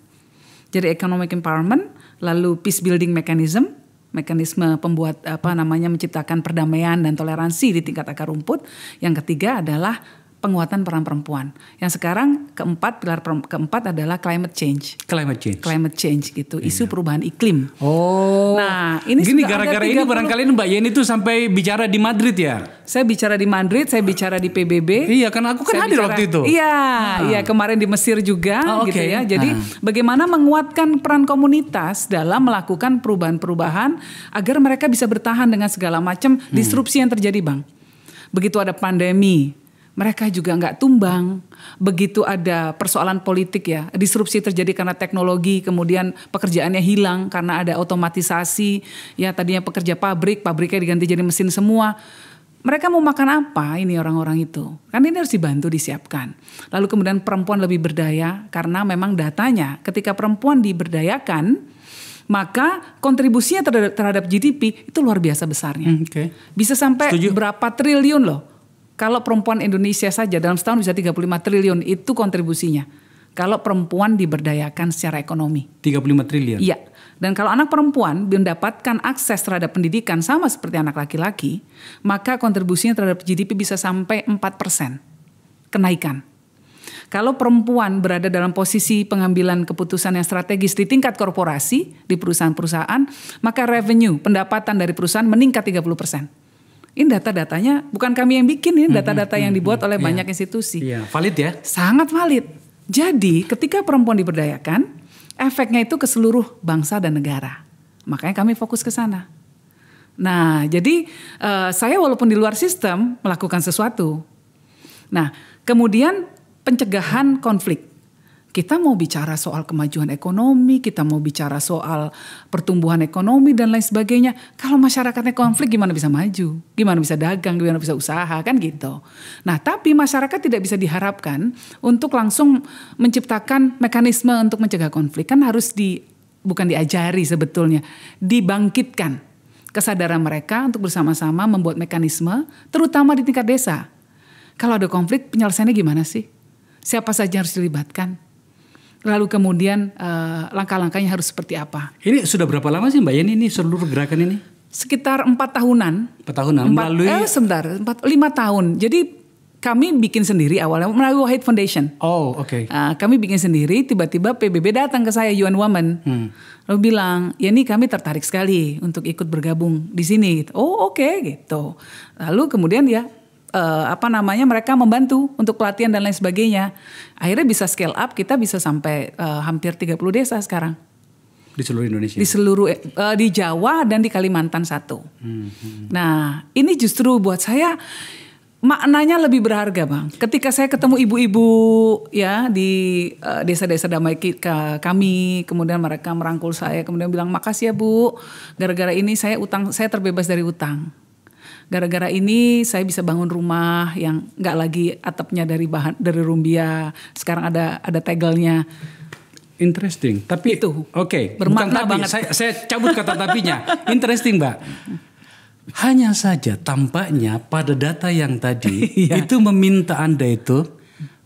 B: Jadi economic empowerment, lalu peace building mechanism, mekanisme pembuat apa namanya menciptakan perdamaian dan toleransi di tingkat akar rumput. Yang ketiga adalah penguatan peran perempuan. Yang sekarang keempat pilar keempat adalah climate change.
A: Climate change.
B: Climate change gitu, isu perubahan iklim.
A: Oh.
B: Nah, ini
A: gini gara-gara ini
B: 30
A: barangkali Mbak Yeni itu sampai bicara di Madrid ya.
B: Saya bicara di Madrid, saya bicara di PBB.
A: Iya, karena aku kan
B: Saya
A: hadir
B: bicara-
A: waktu itu.
B: Iya, iya kemarin di Mesir juga
A: Oh,
B: gitu
A: oke.
B: ya. Jadi
A: Ah.
B: bagaimana menguatkan peran komunitas dalam melakukan perubahan-perubahan agar mereka bisa bertahan dengan segala macam
A: Hmm.
B: disrupsi yang terjadi, Bang. Begitu ada pandemi, mereka juga nggak tumbang. Begitu ada persoalan politik ya, disrupsi terjadi karena teknologi, kemudian pekerjaannya hilang karena ada otomatisasi. Ya tadinya pekerja pabrik, pabriknya diganti jadi mesin semua. Mereka mau makan apa ini orang-orang itu? Kan ini harus dibantu disiapkan. Lalu kemudian perempuan lebih berdaya karena memang datanya ketika perempuan diberdayakan maka kontribusinya terhadap, terhadap GDP itu luar biasa besarnya.
A: Hmm, Oke.
B: Bisa sampai
A: Setuju.
B: berapa triliun loh. Kalau perempuan Indonesia saja dalam setahun bisa 35 triliun itu kontribusinya. Kalau perempuan diberdayakan secara ekonomi.
A: 35 triliun.
B: Iya. Dan kalau anak perempuan mendapatkan akses terhadap pendidikan sama seperti anak laki-laki, maka kontribusinya terhadap GDP bisa sampai 4% kenaikan. Kalau perempuan berada dalam posisi pengambilan keputusan yang strategis di tingkat korporasi, di perusahaan-perusahaan, maka revenue, pendapatan dari perusahaan meningkat 30%. Ini data-datanya bukan kami yang bikin, ini data-data yang dibuat oleh banyak institusi.
A: Iya, valid ya.
B: Sangat valid. Jadi ketika perempuan diberdayakan, efeknya itu ke seluruh bangsa dan negara. Makanya kami fokus ke sana. Nah, jadi eh, saya walaupun di luar sistem melakukan sesuatu. Nah, kemudian pencegahan konflik. Kita mau bicara soal kemajuan ekonomi, kita mau bicara soal pertumbuhan ekonomi dan lain sebagainya. Kalau masyarakatnya konflik gimana bisa maju? Gimana bisa dagang, gimana bisa usaha kan gitu. Nah, tapi masyarakat tidak bisa diharapkan untuk langsung menciptakan mekanisme untuk mencegah konflik. Kan harus di bukan diajari sebetulnya, dibangkitkan kesadaran mereka untuk bersama-sama membuat mekanisme terutama di tingkat desa. Kalau ada konflik penyelesaiannya gimana sih? Siapa saja harus dilibatkan? Lalu kemudian eh, langkah-langkahnya harus seperti apa?
A: Ini sudah berapa lama sih Mbak Yeni ini seluruh gerakan ini?
B: Sekitar empat tahunan.
A: Empat tahunan
B: Empat,
A: melalui
B: eh, sebentar, empat, lima tahun. Jadi kami bikin sendiri awalnya melalui Wahid Foundation.
A: Oh, oke.
B: Ah, kami bikin sendiri, tiba-tiba PBB datang ke saya UN Woman, lalu bilang, ya ini kami tertarik sekali untuk ikut bergabung di sini. Gitu. Oh oke gitu. Lalu kemudian ya eh, apa namanya mereka membantu untuk pelatihan dan lain sebagainya. Akhirnya bisa scale up, kita bisa sampai eh, hampir 30 desa sekarang
A: Di seluruh Indonesia.
B: di seluruh eh, di Jawa dan di Kalimantan satu. Nah ini justru buat saya maknanya lebih berharga bang. Ketika saya ketemu ibu-ibu ya di desa-desa damai ki- ka- kami, kemudian mereka merangkul saya, kemudian bilang makasih ya bu, gara-gara ini saya utang saya terbebas dari utang. Gara-gara ini saya bisa bangun rumah yang nggak lagi atapnya dari bahan dari rumbia, sekarang ada ada tegelnya.
A: Interesting. Tapi
B: Itu.
A: Oke.
B: Bermakna
A: bukan tapi.
B: banget.
A: Saya, saya cabut kata tapinya. Interesting, Mbak. Hanya saja tampaknya pada data yang tadi
B: Iya.
A: itu meminta Anda itu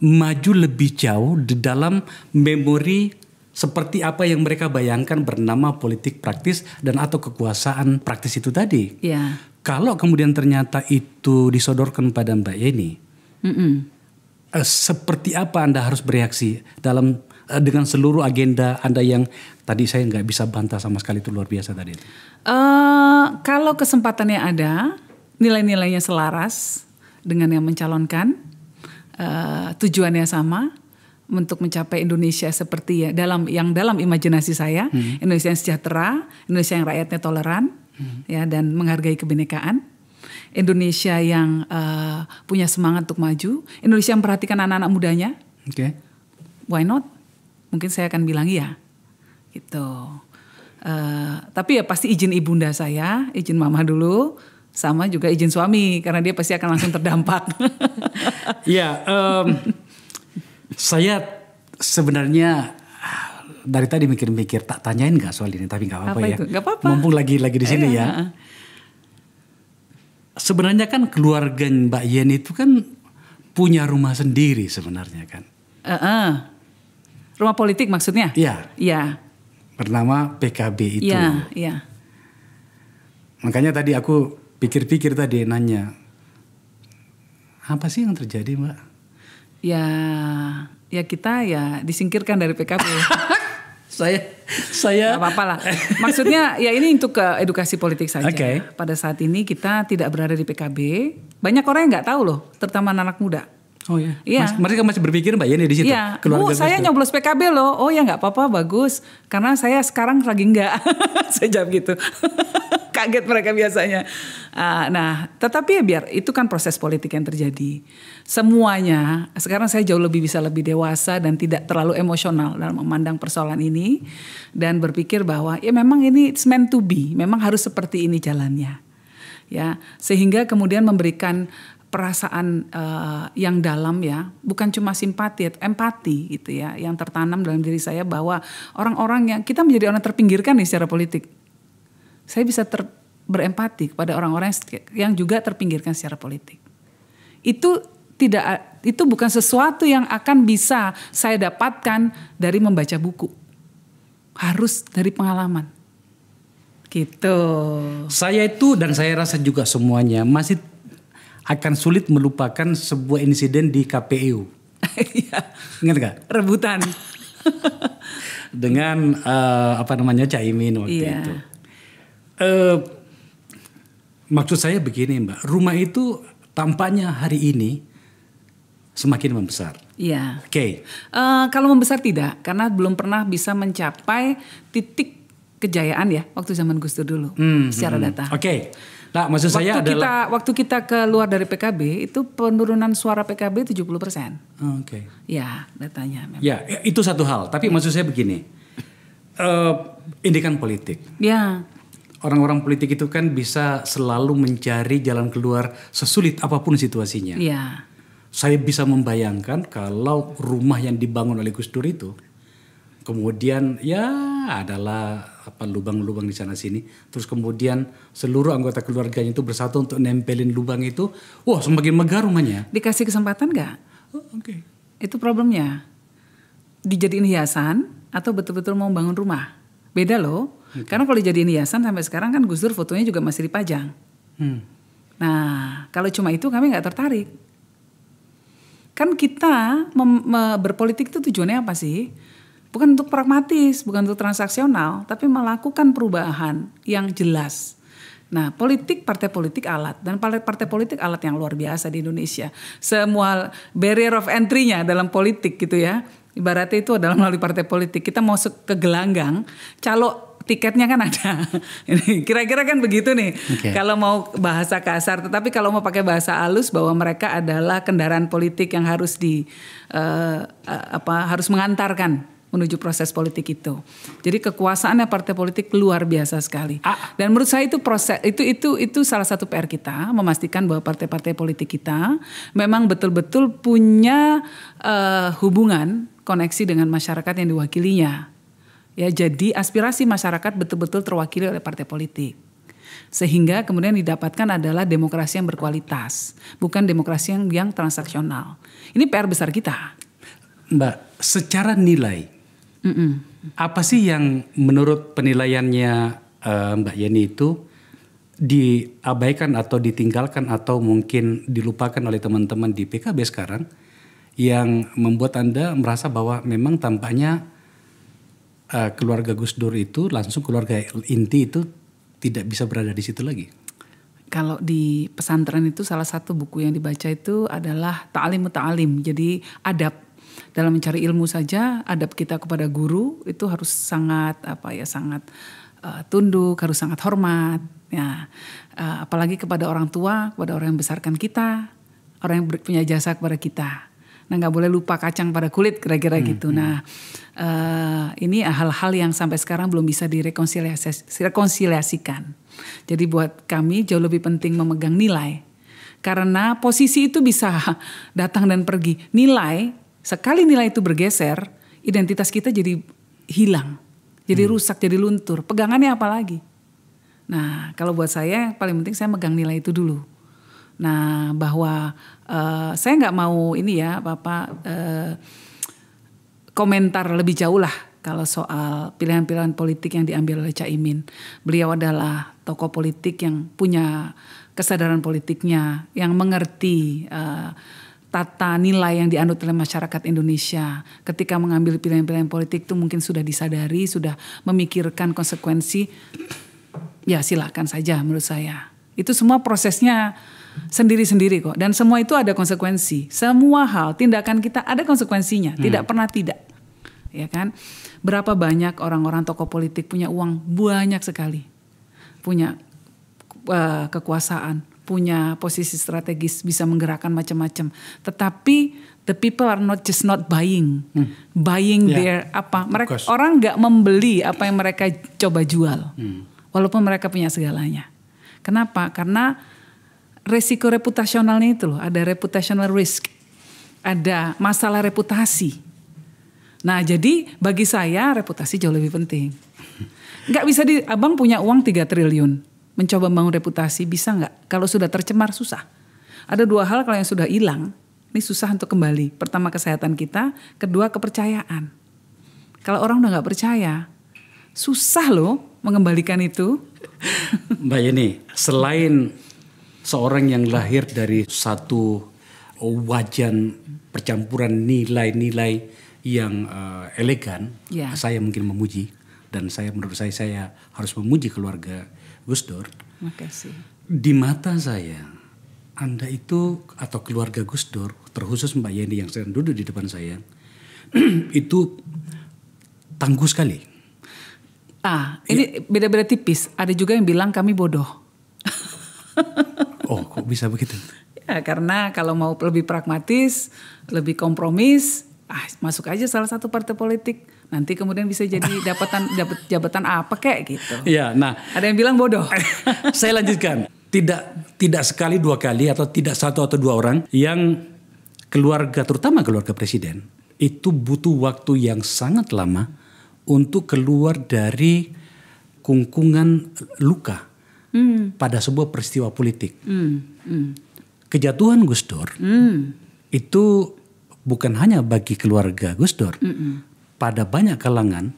A: maju lebih jauh di dalam memori seperti apa yang mereka bayangkan bernama politik praktis dan atau kekuasaan praktis itu tadi.
B: Ya.
A: Kalau kemudian ternyata itu disodorkan pada Mbak Yeni,
B: Mm-mm.
A: eh, seperti apa Anda harus bereaksi dalam eh, dengan seluruh agenda Anda yang tadi saya nggak bisa bantah sama sekali itu luar biasa tadi.
B: Eh, kalau kesempatannya ada, nilai-nilainya selaras dengan yang mencalonkan, eh, tujuannya sama untuk mencapai Indonesia seperti ya dalam yang dalam imajinasi saya, Indonesia yang sejahtera, Indonesia yang rakyatnya toleran, ya dan menghargai kebinekaan. Indonesia yang eh, punya semangat untuk maju, Indonesia yang memperhatikan anak-anak mudanya,
A: Oke.
B: why not? Mungkin saya akan bilang iya, gitu. Eh, tapi ya pasti izin ibunda saya, izin mama dulu, sama juga izin suami karena dia pasti akan langsung terdampak.
A: Ya, em, saya sebenarnya dari tadi mikir-mikir tak tanyain nggak soal ini tapi nggak apa-apa
B: Apa
A: ya.
B: Nggak apa-apa.
A: Mumpung lagi lagi di sini
B: Iya.
A: ya. Sebenarnya kan keluarga Mbak Yen itu kan punya rumah sendiri sebenarnya kan.
B: Eh, eh. Rumah politik maksudnya?
A: Iya,
B: Iya.
A: bernama PKB itu.
B: Iya, iya.
A: Makanya tadi aku pikir-pikir tadi nanya, apa sih yang terjadi Mbak?
B: Ya, ya kita ya disingkirkan dari PKB.
A: saya saya
B: Gak apa-apa lah. Maksudnya ya ini untuk ke edukasi politik saja.
A: Oke.
B: Pada saat ini kita tidak berada di PKB. Banyak orang yang nggak tahu loh, terutama anak muda.
A: Oh ya.
B: Iya.
A: Mas, mereka masih berpikir Mbak Yeni di situ.
B: Iya,
A: Keluarga
B: Bu saya
A: Dur.
B: nyoblos PKB loh. Oh ya nggak apa-apa, bagus. Karena saya sekarang lagi nggak. saya jawab gitu. Kaget mereka biasanya. Ah, nah, tetapi ya biar itu kan proses politik yang terjadi. Semuanya sekarang saya jauh lebih bisa lebih dewasa dan tidak terlalu emosional dalam memandang persoalan ini dan berpikir bahwa ya memang ini it's meant to be. Memang harus seperti ini jalannya. Ya, sehingga kemudian memberikan perasaan eh, yang dalam ya, bukan cuma simpati, empati gitu ya, yang tertanam dalam diri saya bahwa orang-orang yang kita menjadi orang terpinggirkan nih secara politik. Saya bisa ter, berempati kepada orang-orang yang juga terpinggirkan secara politik. Itu tidak itu bukan sesuatu yang akan bisa saya dapatkan dari membaca buku. Harus dari pengalaman. Gitu.
A: Saya itu dan saya rasa juga semuanya masih akan sulit melupakan sebuah insiden di KPU.
B: Iya,
A: Ingat gak?
B: rebutan.
A: Dengan eh, apa namanya Caimin waktu
B: Iya.
A: itu. Eh, maksud saya begini Mbak, rumah itu tampaknya hari ini semakin membesar.
B: Iya.
A: Oke,
B: Eh, kalau membesar tidak, karena belum pernah bisa mencapai titik kejayaan ya waktu zaman Gus Dur dulu
A: Hmm,
B: secara
A: hmm.
B: data.
A: Oke, nah maksud
B: Waktu
A: saya
B: kita
A: adalah
B: waktu kita keluar dari PKB itu penurunan suara PKB 70 persen.
A: Oke.
B: Ya datanya memang.
A: Ya, itu satu hal. Tapi maksud saya begini, eh ini kan politik.
B: Ya,
A: Orang-orang politik itu kan bisa selalu mencari jalan keluar sesulit apa pun situasinya.
B: ya,
A: Saya bisa membayangkan kalau rumah yang dibangun oleh Gus Dur itu, kemudian ya adalah apa lubang-lubang di sana sini, terus kemudian seluruh anggota keluarganya itu bersatu untuk nempelin lubang itu, wah semakin megah rumahnya.
B: dikasih kesempatan nggak?
A: Oh, Oke.
B: Itu problemnya. Dijadiin hiasan atau betul-betul mau bangun rumah. Beda loh. Karena kalau dijadiin hiasan sampai sekarang kan Gus Dur fotonya juga masih dipajang.
A: Hmm.
B: Nah, kalau cuma itu kami nggak tertarik. Kan kita berpolitik itu tujuannya apa sih? Bukan untuk pragmatis, bukan untuk transaksional, tapi melakukan perubahan yang jelas. Nah, politik, partai politik alat dan partai politik alat yang luar biasa di Indonesia. Semua barrier of entry-nya dalam politik gitu ya. Ibaratnya itu adalah melalui partai politik. Kita se- ke gelanggang, calo tiketnya kan ada. Ini Kira-kira kan begitu nih.
A: Oke.
B: Kalau mau bahasa kasar, tetapi kalau mau pakai bahasa halus bahwa mereka adalah kendaraan politik yang harus di eh, apa harus mengantarkan menuju proses politik itu. Jadi kekuasaannya partai politik luar biasa sekali.
A: Ah.
B: Dan menurut saya itu proses itu itu itu salah satu PR kita memastikan bahwa partai-partai politik kita memang betul-betul punya eh, hubungan koneksi dengan masyarakat yang diwakilinya. Ya, jadi aspirasi masyarakat betul-betul terwakili oleh partai politik. Sehingga kemudian didapatkan adalah demokrasi yang berkualitas, bukan demokrasi yang, yang transaksional. Ini PR besar kita.
A: Mbak, secara nilai,
B: Mm-mm.
A: apa sih yang menurut penilaiannya eh, Mbak Yeni itu diabaikan atau ditinggalkan atau mungkin dilupakan oleh teman-teman di PKB sekarang yang membuat Anda merasa bahwa memang tampaknya eh, keluarga Gus Dur itu langsung keluarga inti itu tidak bisa berada di situ lagi.
B: Kalau di pesantren itu salah satu buku yang dibaca itu adalah ta'alim ta'alim. Jadi adab dalam mencari ilmu saja adab kita kepada guru itu harus sangat apa ya sangat eh, tunduk, harus sangat hormat ya. Eh, apalagi kepada orang tua, kepada orang yang besarkan kita, orang yang punya jasa kepada kita. Nah nggak boleh lupa kacang pada kulit kira-kira gitu. Nah eh, ini hal-hal yang sampai sekarang belum bisa direkonsiliasi- direkonsiliasikan. Jadi buat kami jauh lebih penting memegang nilai. Karena posisi itu bisa datang dan pergi. Nilai, sekali nilai itu bergeser, identitas kita jadi hilang, jadi rusak, jadi luntur. Pegangannya apa lagi? Nah, kalau buat saya yang paling penting saya megang nilai itu dulu. Nah, bahwa uh, saya nggak mau ini ya, bapak uh, komentar lebih jauh lah kalau soal pilihan-pilihan politik yang diambil oleh Caimin. Beliau adalah tokoh politik yang punya kesadaran politiknya, yang mengerti uh, tata nilai yang dianut oleh masyarakat Indonesia ketika mengambil pilihan-pilihan politik itu mungkin sudah disadari, sudah memikirkan konsekuensi ya silahkan saja menurut saya. Itu semua prosesnya sendiri-sendiri kok. Dan semua itu ada konsekuensi. Semua hal, tindakan kita ada konsekuensinya. Hmm. Tidak pernah tidak. Ya kan? Berapa banyak orang-orang tokoh politik punya uang? Banyak sekali. Punya uh, kekuasaan, punya posisi strategis, bisa menggerakkan macam-macam. Tetapi the people are not just not buying, hmm. buying yeah. their apa? Mereka orang nggak membeli apa yang mereka coba jual. Hmm walaupun mereka punya segalanya. Kenapa? Karena resiko reputasionalnya itu loh, ada reputational risk, ada masalah reputasi. Nah jadi bagi saya reputasi jauh lebih penting. Nggak bisa di, abang punya uang 3 triliun, mencoba bangun reputasi bisa nggak? Kalau sudah tercemar susah. Ada dua hal kalau yang sudah hilang, ini susah untuk kembali. Pertama kesehatan kita, kedua kepercayaan. Kalau orang udah nggak percaya, susah loh mengembalikan itu?
A: Mbak Yeni, selain seorang yang lahir dari satu wajan percampuran nilai-nilai yang uh, elegan, ya. saya mungkin memuji dan saya menurut saya saya harus memuji keluarga Gus Dur.
B: Makasih.
A: Di mata saya, Anda itu atau keluarga Gus Dur, terkhusus Mbak Yeni yang sedang duduk di depan saya, itu tangguh sekali
B: Ah, ini beda-beda tipis. Ada juga yang bilang kami bodoh.
A: oh, kok bisa begitu?
B: Ya, karena kalau mau lebih pragmatis, lebih kompromis, ah masuk aja salah satu partai politik. Nanti kemudian bisa jadi jabatan dapat jabatan apa kayak gitu.
A: Iya, nah,
B: ada yang bilang bodoh.
A: saya lanjutkan. Tidak tidak sekali dua kali atau tidak satu atau dua orang yang keluarga terutama keluarga presiden itu butuh waktu yang sangat lama untuk keluar dari kungkungan luka mm. pada sebuah peristiwa politik. Mm. Mm. Kejatuhan Gus Dur mm. itu bukan hanya bagi keluarga Gus Dur, mm -mm. Pada banyak kalangan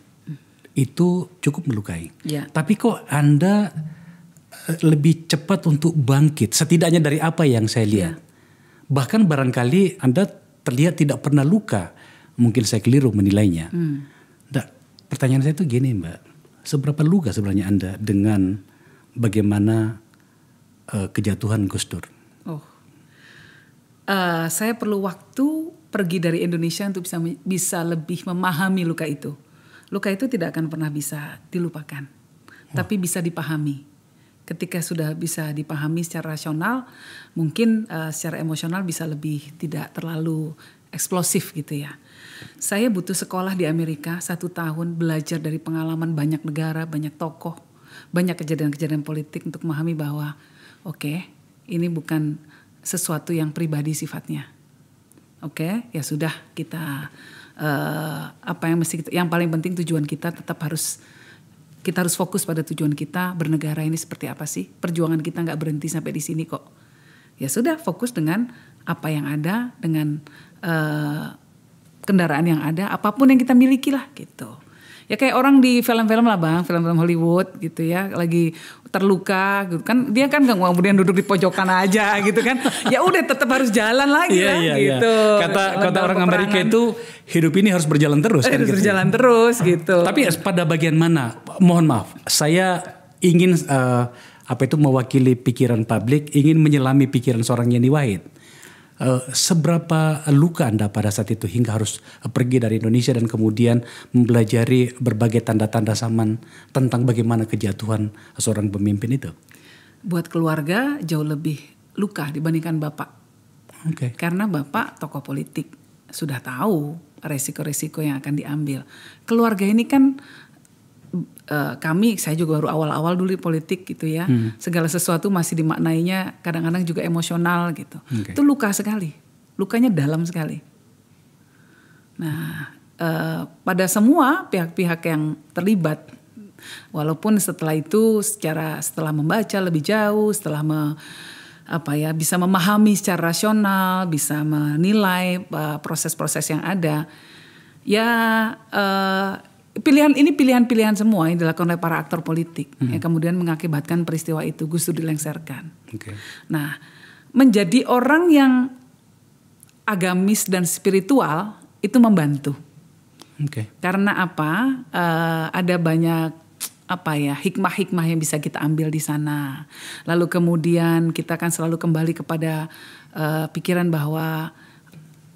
A: itu cukup melukai. Yeah. Tapi kok Anda eh, lebih cepat untuk bangkit, setidaknya dari apa yang saya lihat. Yeah. Bahkan barangkali Anda terlihat tidak pernah luka, mungkin saya keliru menilainya. Mm. Pertanyaan saya itu gini Mbak, seberapa luka sebenarnya Anda dengan bagaimana uh, kejatuhan Gus Dur?
B: Oh, uh, saya perlu waktu pergi dari Indonesia untuk bisa bisa lebih memahami luka itu. Luka itu tidak akan pernah bisa dilupakan, oh. tapi bisa dipahami. Ketika sudah bisa dipahami secara rasional, mungkin uh, secara emosional bisa lebih tidak terlalu eksplosif gitu ya. Saya butuh sekolah di Amerika satu tahun belajar dari pengalaman banyak negara, banyak tokoh, banyak kejadian-kejadian politik untuk memahami bahwa oke okay, ini bukan sesuatu yang pribadi sifatnya. Oke, okay, ya sudah kita uh, apa yang mesti kita, yang paling penting tujuan kita tetap harus kita harus fokus pada tujuan kita bernegara ini seperti apa sih perjuangan kita nggak berhenti sampai di sini kok ya sudah fokus dengan apa yang ada dengan uh, kendaraan yang ada, apa pun yang kita miliki lah gitu. Ya kayak orang di film-film lah bang, film-film Hollywood gitu ya, lagi terluka gitu kan, dia kan nggak kemudian duduk di pojokan aja gitu kan, ya udah tetap harus jalan lagi yeah, lah yeah, iya. gitu.
A: Yeah. Kata kata orang Amerika itu hidup ini harus berjalan terus.
B: Kan, harus gitu. berjalan terus gitu.
A: Tapi pada bagian mana? Mohon maaf, saya ingin uh, apa itu mewakili pikiran publik, ingin menyelami pikiran seorang Yeni Wahid uh, seberapa luka Anda pada saat itu hingga harus pergi dari Indonesia dan kemudian mempelajari berbagai tanda-tanda zaman tentang bagaimana kejatuhan seorang pemimpin itu?
B: Buat keluarga jauh lebih luka dibandingkan Bapak.
A: Okay.
B: Karena Bapak tokoh politik sudah tahu resiko-resiko yang akan diambil. Keluarga ini kan uh, kami saya juga baru awal-awal dulu di politik gitu ya hmm. segala sesuatu masih dimaknainya kadang-kadang juga emosional gitu okay. itu luka sekali lukanya dalam sekali nah eh, pada semua pihak-pihak yang terlibat. Walaupun setelah itu secara setelah membaca lebih jauh, setelah me, apa ya bisa memahami secara rasional, bisa menilai eh, proses-proses yang ada, ya eh, pilihan ini pilihan-pilihan semua yang dilakukan oleh para aktor politik yang kemudian mengakibatkan peristiwa itu Gus Dur dilengserkan.
A: Oke.
B: Nah, menjadi orang yang agamis dan spiritual itu membantu.
A: Oke.
B: Karena apa? Eh, ada banyak apa ya hikmah-hikmah yang bisa kita ambil di sana. Lalu kemudian kita akan selalu kembali kepada eh, pikiran bahwa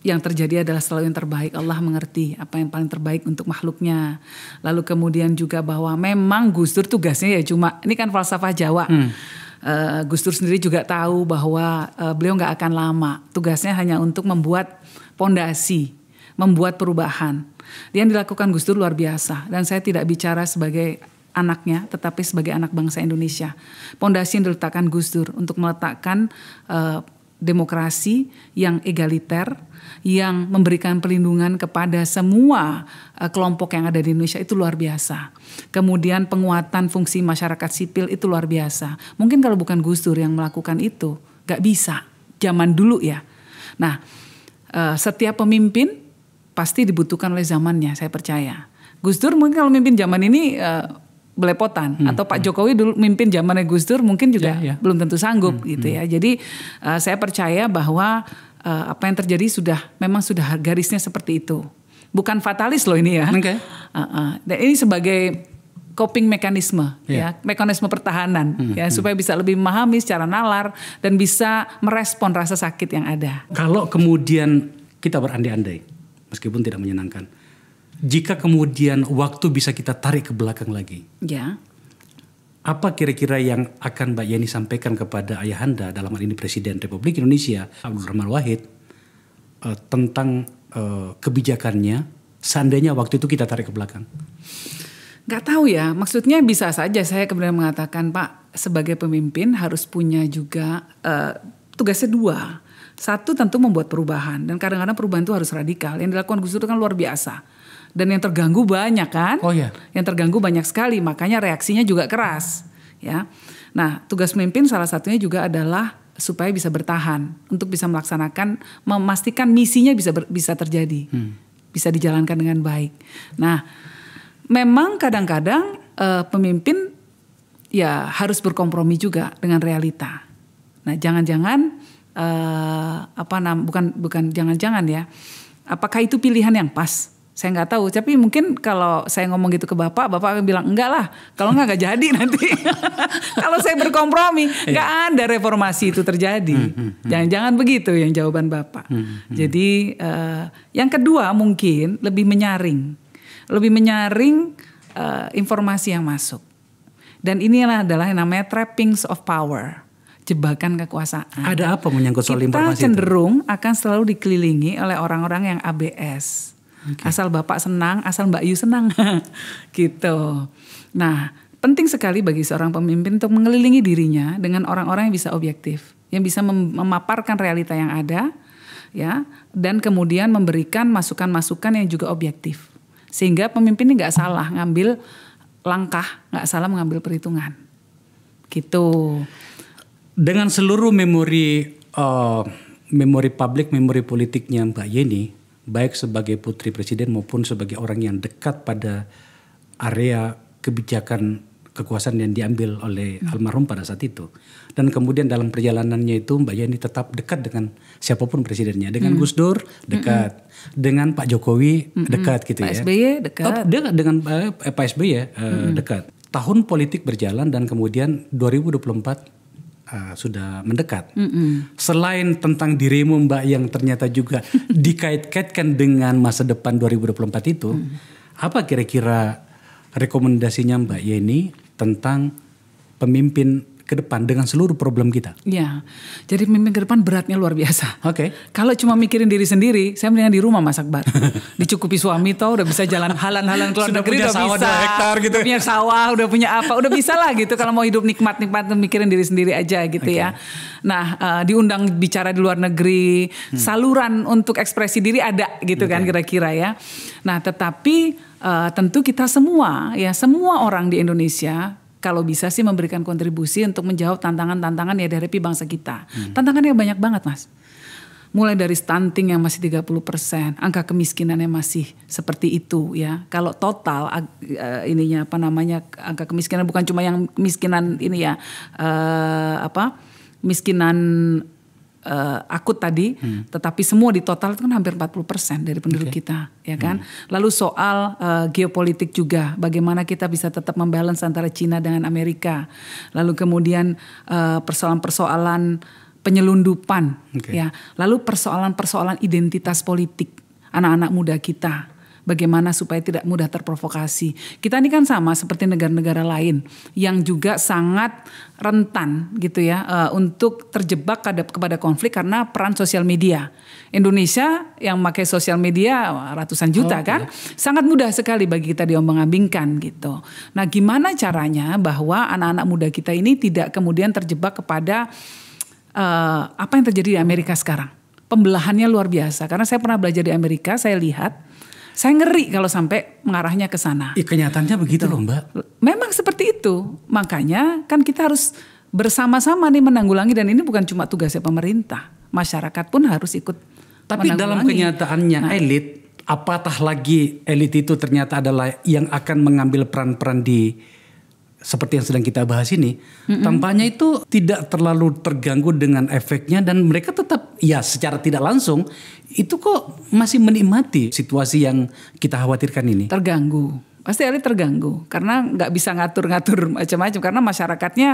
B: yang terjadi adalah selalu yang terbaik. Allah mengerti apa yang paling terbaik untuk makhluknya. Lalu kemudian juga bahwa memang Gus Dur tugasnya ya cuma ini kan falsafah Jawa. Eh, Gus Dur sendiri juga tahu bahwa eh, beliau nggak akan lama. Tugasnya hanya untuk membuat pondasi, membuat perubahan. Dia yang dilakukan Gus Dur luar biasa dan saya tidak bicara sebagai anaknya tetapi sebagai anak bangsa Indonesia. Pondasi yang diletakkan Gus Dur untuk meletakkan eh, demokrasi yang egaliter, yang memberikan perlindungan kepada semua eh, kelompok yang ada di Indonesia itu luar biasa. Kemudian penguatan fungsi masyarakat sipil itu luar biasa. Mungkin kalau bukan Gus Dur yang melakukan itu, nggak bisa. Zaman dulu ya. Nah, eh, setiap pemimpin pasti dibutuhkan oleh zamannya, saya percaya. Gus Dur mungkin kalau mimpin zaman ini eh, belepotan atau Pak Jokowi dulu mimpin zamannya Gus Dur mungkin juga
A: Ya, ya.
B: belum tentu sanggup gitu ya. Jadi eh, saya percaya bahwa eh, apa yang terjadi sudah memang sudah garisnya seperti itu. Bukan fatalis loh ini ya.
A: Oke.
B: Uh, uh. Dan ini sebagai coping mekanisme
A: Ya.
B: ya, mekanisme pertahanan ya supaya bisa lebih memahami secara nalar dan bisa merespon rasa sakit yang ada.
A: Kalau kemudian kita berandai-andai, meskipun tidak menyenangkan, jika kemudian waktu bisa kita tarik ke belakang lagi,
B: Ya.
A: Apa kira-kira yang akan Mbak Yeni sampaikan kepada ayahanda dalam hal ini Presiden Republik Indonesia Abdul Rahman Wahid eh, tentang eh, kebijakannya seandainya waktu itu kita tarik ke belakang?
B: Gak tahu ya, maksudnya bisa saja saya kemudian mengatakan Pak sebagai pemimpin harus punya juga eh, tugasnya dua. Satu tentu membuat perubahan dan kadang-kadang perubahan itu harus radikal. Yang dilakukan Gus Dur kan luar biasa dan yang terganggu banyak kan?
A: Oh ya.
B: Yang terganggu banyak sekali, makanya reaksinya juga keras. Ya, nah tugas pemimpin salah satunya juga adalah supaya bisa bertahan untuk bisa melaksanakan, memastikan misinya bisa ber- bisa terjadi, bisa dijalankan dengan baik. Nah memang kadang-kadang eh, pemimpin ya harus berkompromi juga dengan realita. Nah, jangan-jangan eh, apa nam bukan bukan jangan-jangan ya. Apakah itu pilihan yang pas? Saya nggak tahu. Tapi mungkin kalau saya ngomong gitu ke bapak, bapak akan bilang enggak lah. Kalau nggak nggak jadi nanti. kalau saya berkompromi, nggak ada reformasi itu terjadi. Jangan-jangan begitu yang jawaban bapak. Jadi eh, yang kedua mungkin lebih menyaring lebih menyaring eh, informasi yang masuk. Dan inilah adalah yang namanya trappings of power, jebakan kekuasaan.
A: Ada apa menyangkut soal
B: Kita
A: informasi itu?
B: cenderung akan selalu dikelilingi oleh orang-orang yang ABS. Asal bapak senang, asal mbak Yu senang, gitu. Nah, penting sekali bagi seorang pemimpin untuk mengelilingi dirinya dengan orang-orang yang bisa objektif, yang bisa mem- memaparkan realita yang ada, ya, dan kemudian memberikan masukan-masukan yang juga objektif, sehingga pemimpin ini nggak salah ngambil langkah, nggak salah mengambil perhitungan, gitu.
A: Dengan seluruh memori eh, memori publik, memori politiknya Mbak Yeni, baik sebagai putri presiden maupun sebagai orang yang dekat pada area kebijakan kekuasaan yang diambil oleh almarhum pada saat itu. Dan kemudian dalam perjalanannya itu Mbak Yeni tetap dekat dengan siapa pun presidennya. Dengan Gus Dur dekat, dengan Pak Jokowi dekat gitu
B: Pak
A: ya.
B: SBY dekat.
A: Oh, dekat dengan eh, Pak SBY ya eh, dekat. Tahun politik berjalan dan kemudian 2024 uh, sudah mendekat. Selain tentang dirimu Mbak yang ternyata juga dikait-kaitkan dengan masa depan 2024 itu, apa kira-kira rekomendasinya Mbak Yeni tentang pemimpin ke depan dengan seluruh problem kita.
B: Ya, jadi pemimpin ke depan beratnya luar biasa.
A: Oke.
B: Kalau cuma mikirin diri sendiri, saya mendingan di rumah masak bar. Dicukupi suami toh udah bisa jalan halan-halan keluar
A: Sudah
B: negeri
A: punya
B: udah
A: sawah
B: bisa.
A: hektar gitu.
B: Udah punya sawah, udah punya apa, udah bisa lah gitu. Kalau mau hidup nikmat-nikmat mikirin diri sendiri aja gitu ya. Nah, eh, diundang bicara di luar negeri,
A: Hmm.
B: saluran untuk ekspresi diri ada gitu kan kira-kira ya. Nah, tetapi eh, tentu kita semua ya semua orang di Indonesia kalau bisa sih memberikan kontribusi untuk menjawab tantangan-tantangan yang dihadapi bangsa kita. Tantangannya banyak banget, Mas. Mulai dari stunting yang masih 30%, angka kemiskinan yang masih seperti itu ya. Kalau total eh, ininya apa namanya angka kemiskinan bukan cuma yang kemiskinan ini ya eh, apa? miskinan eh, akut tadi, tetapi semua di total itu kan hampir 40% dari penduduk kita, ya kan. Lalu soal eh, geopolitik juga, bagaimana kita bisa tetap membalance antara Cina dengan Amerika. Lalu kemudian eh, persoalan-persoalan penyelundupan,
A: Oke.
B: ya. Lalu persoalan-persoalan identitas politik anak-anak muda kita. Bagaimana supaya tidak mudah terprovokasi. Kita ini kan sama seperti negara-negara lain yang juga sangat rentan gitu ya eh, untuk terjebak kepada konflik karena peran sosial media. Indonesia yang pakai sosial media ratusan juta kan, sangat mudah sekali bagi kita diombang-ambingkan gitu. Nah, gimana caranya bahwa anak-anak muda kita ini tidak kemudian terjebak kepada eh, apa yang terjadi di Amerika sekarang. Pembelahannya luar biasa karena saya pernah belajar di Amerika, saya lihat saya ngeri kalau sampai mengarahnya ke sana.
A: Ih, kenyataannya begitu loh Mbak.
B: Memang seperti itu. Makanya kan kita harus bersama-sama nih menanggulangi dan ini bukan cuma tugasnya pemerintah. Masyarakat pun harus ikut
A: Tapi dalam kenyataannya elit, apatah lagi elit itu ternyata adalah yang akan mengambil peran-peran di seperti yang sedang kita bahas ini, tampaknya itu tidak terlalu terganggu dengan efeknya dan mereka tetap ya secara tidak langsung itu kok masih menikmati situasi yang kita khawatirkan ini.
B: terganggu. Pasti elit terganggu karena nggak bisa ngatur-ngatur macam-macam karena masyarakatnya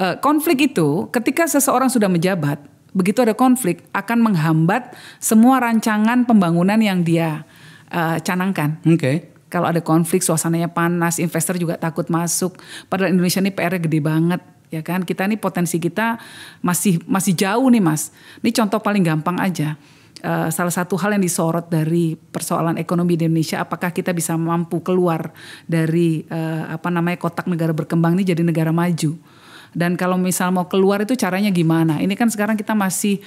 B: eh, konflik itu ketika seseorang sudah menjabat begitu ada konflik akan menghambat semua rancangan pembangunan yang dia eh, canangkan.
A: Oke.
B: Kalau ada konflik, suasananya panas, investor juga takut masuk. Padahal Indonesia ini PR-nya gede banget, ya kan? Kita ini potensi kita masih masih jauh nih, Mas. Ini contoh paling gampang aja. Eh, salah satu hal yang disorot dari persoalan ekonomi di Indonesia, apakah kita bisa mampu keluar dari eh, apa namanya kotak negara berkembang ini jadi negara maju? Dan kalau misal mau keluar itu caranya gimana? Ini kan sekarang kita masih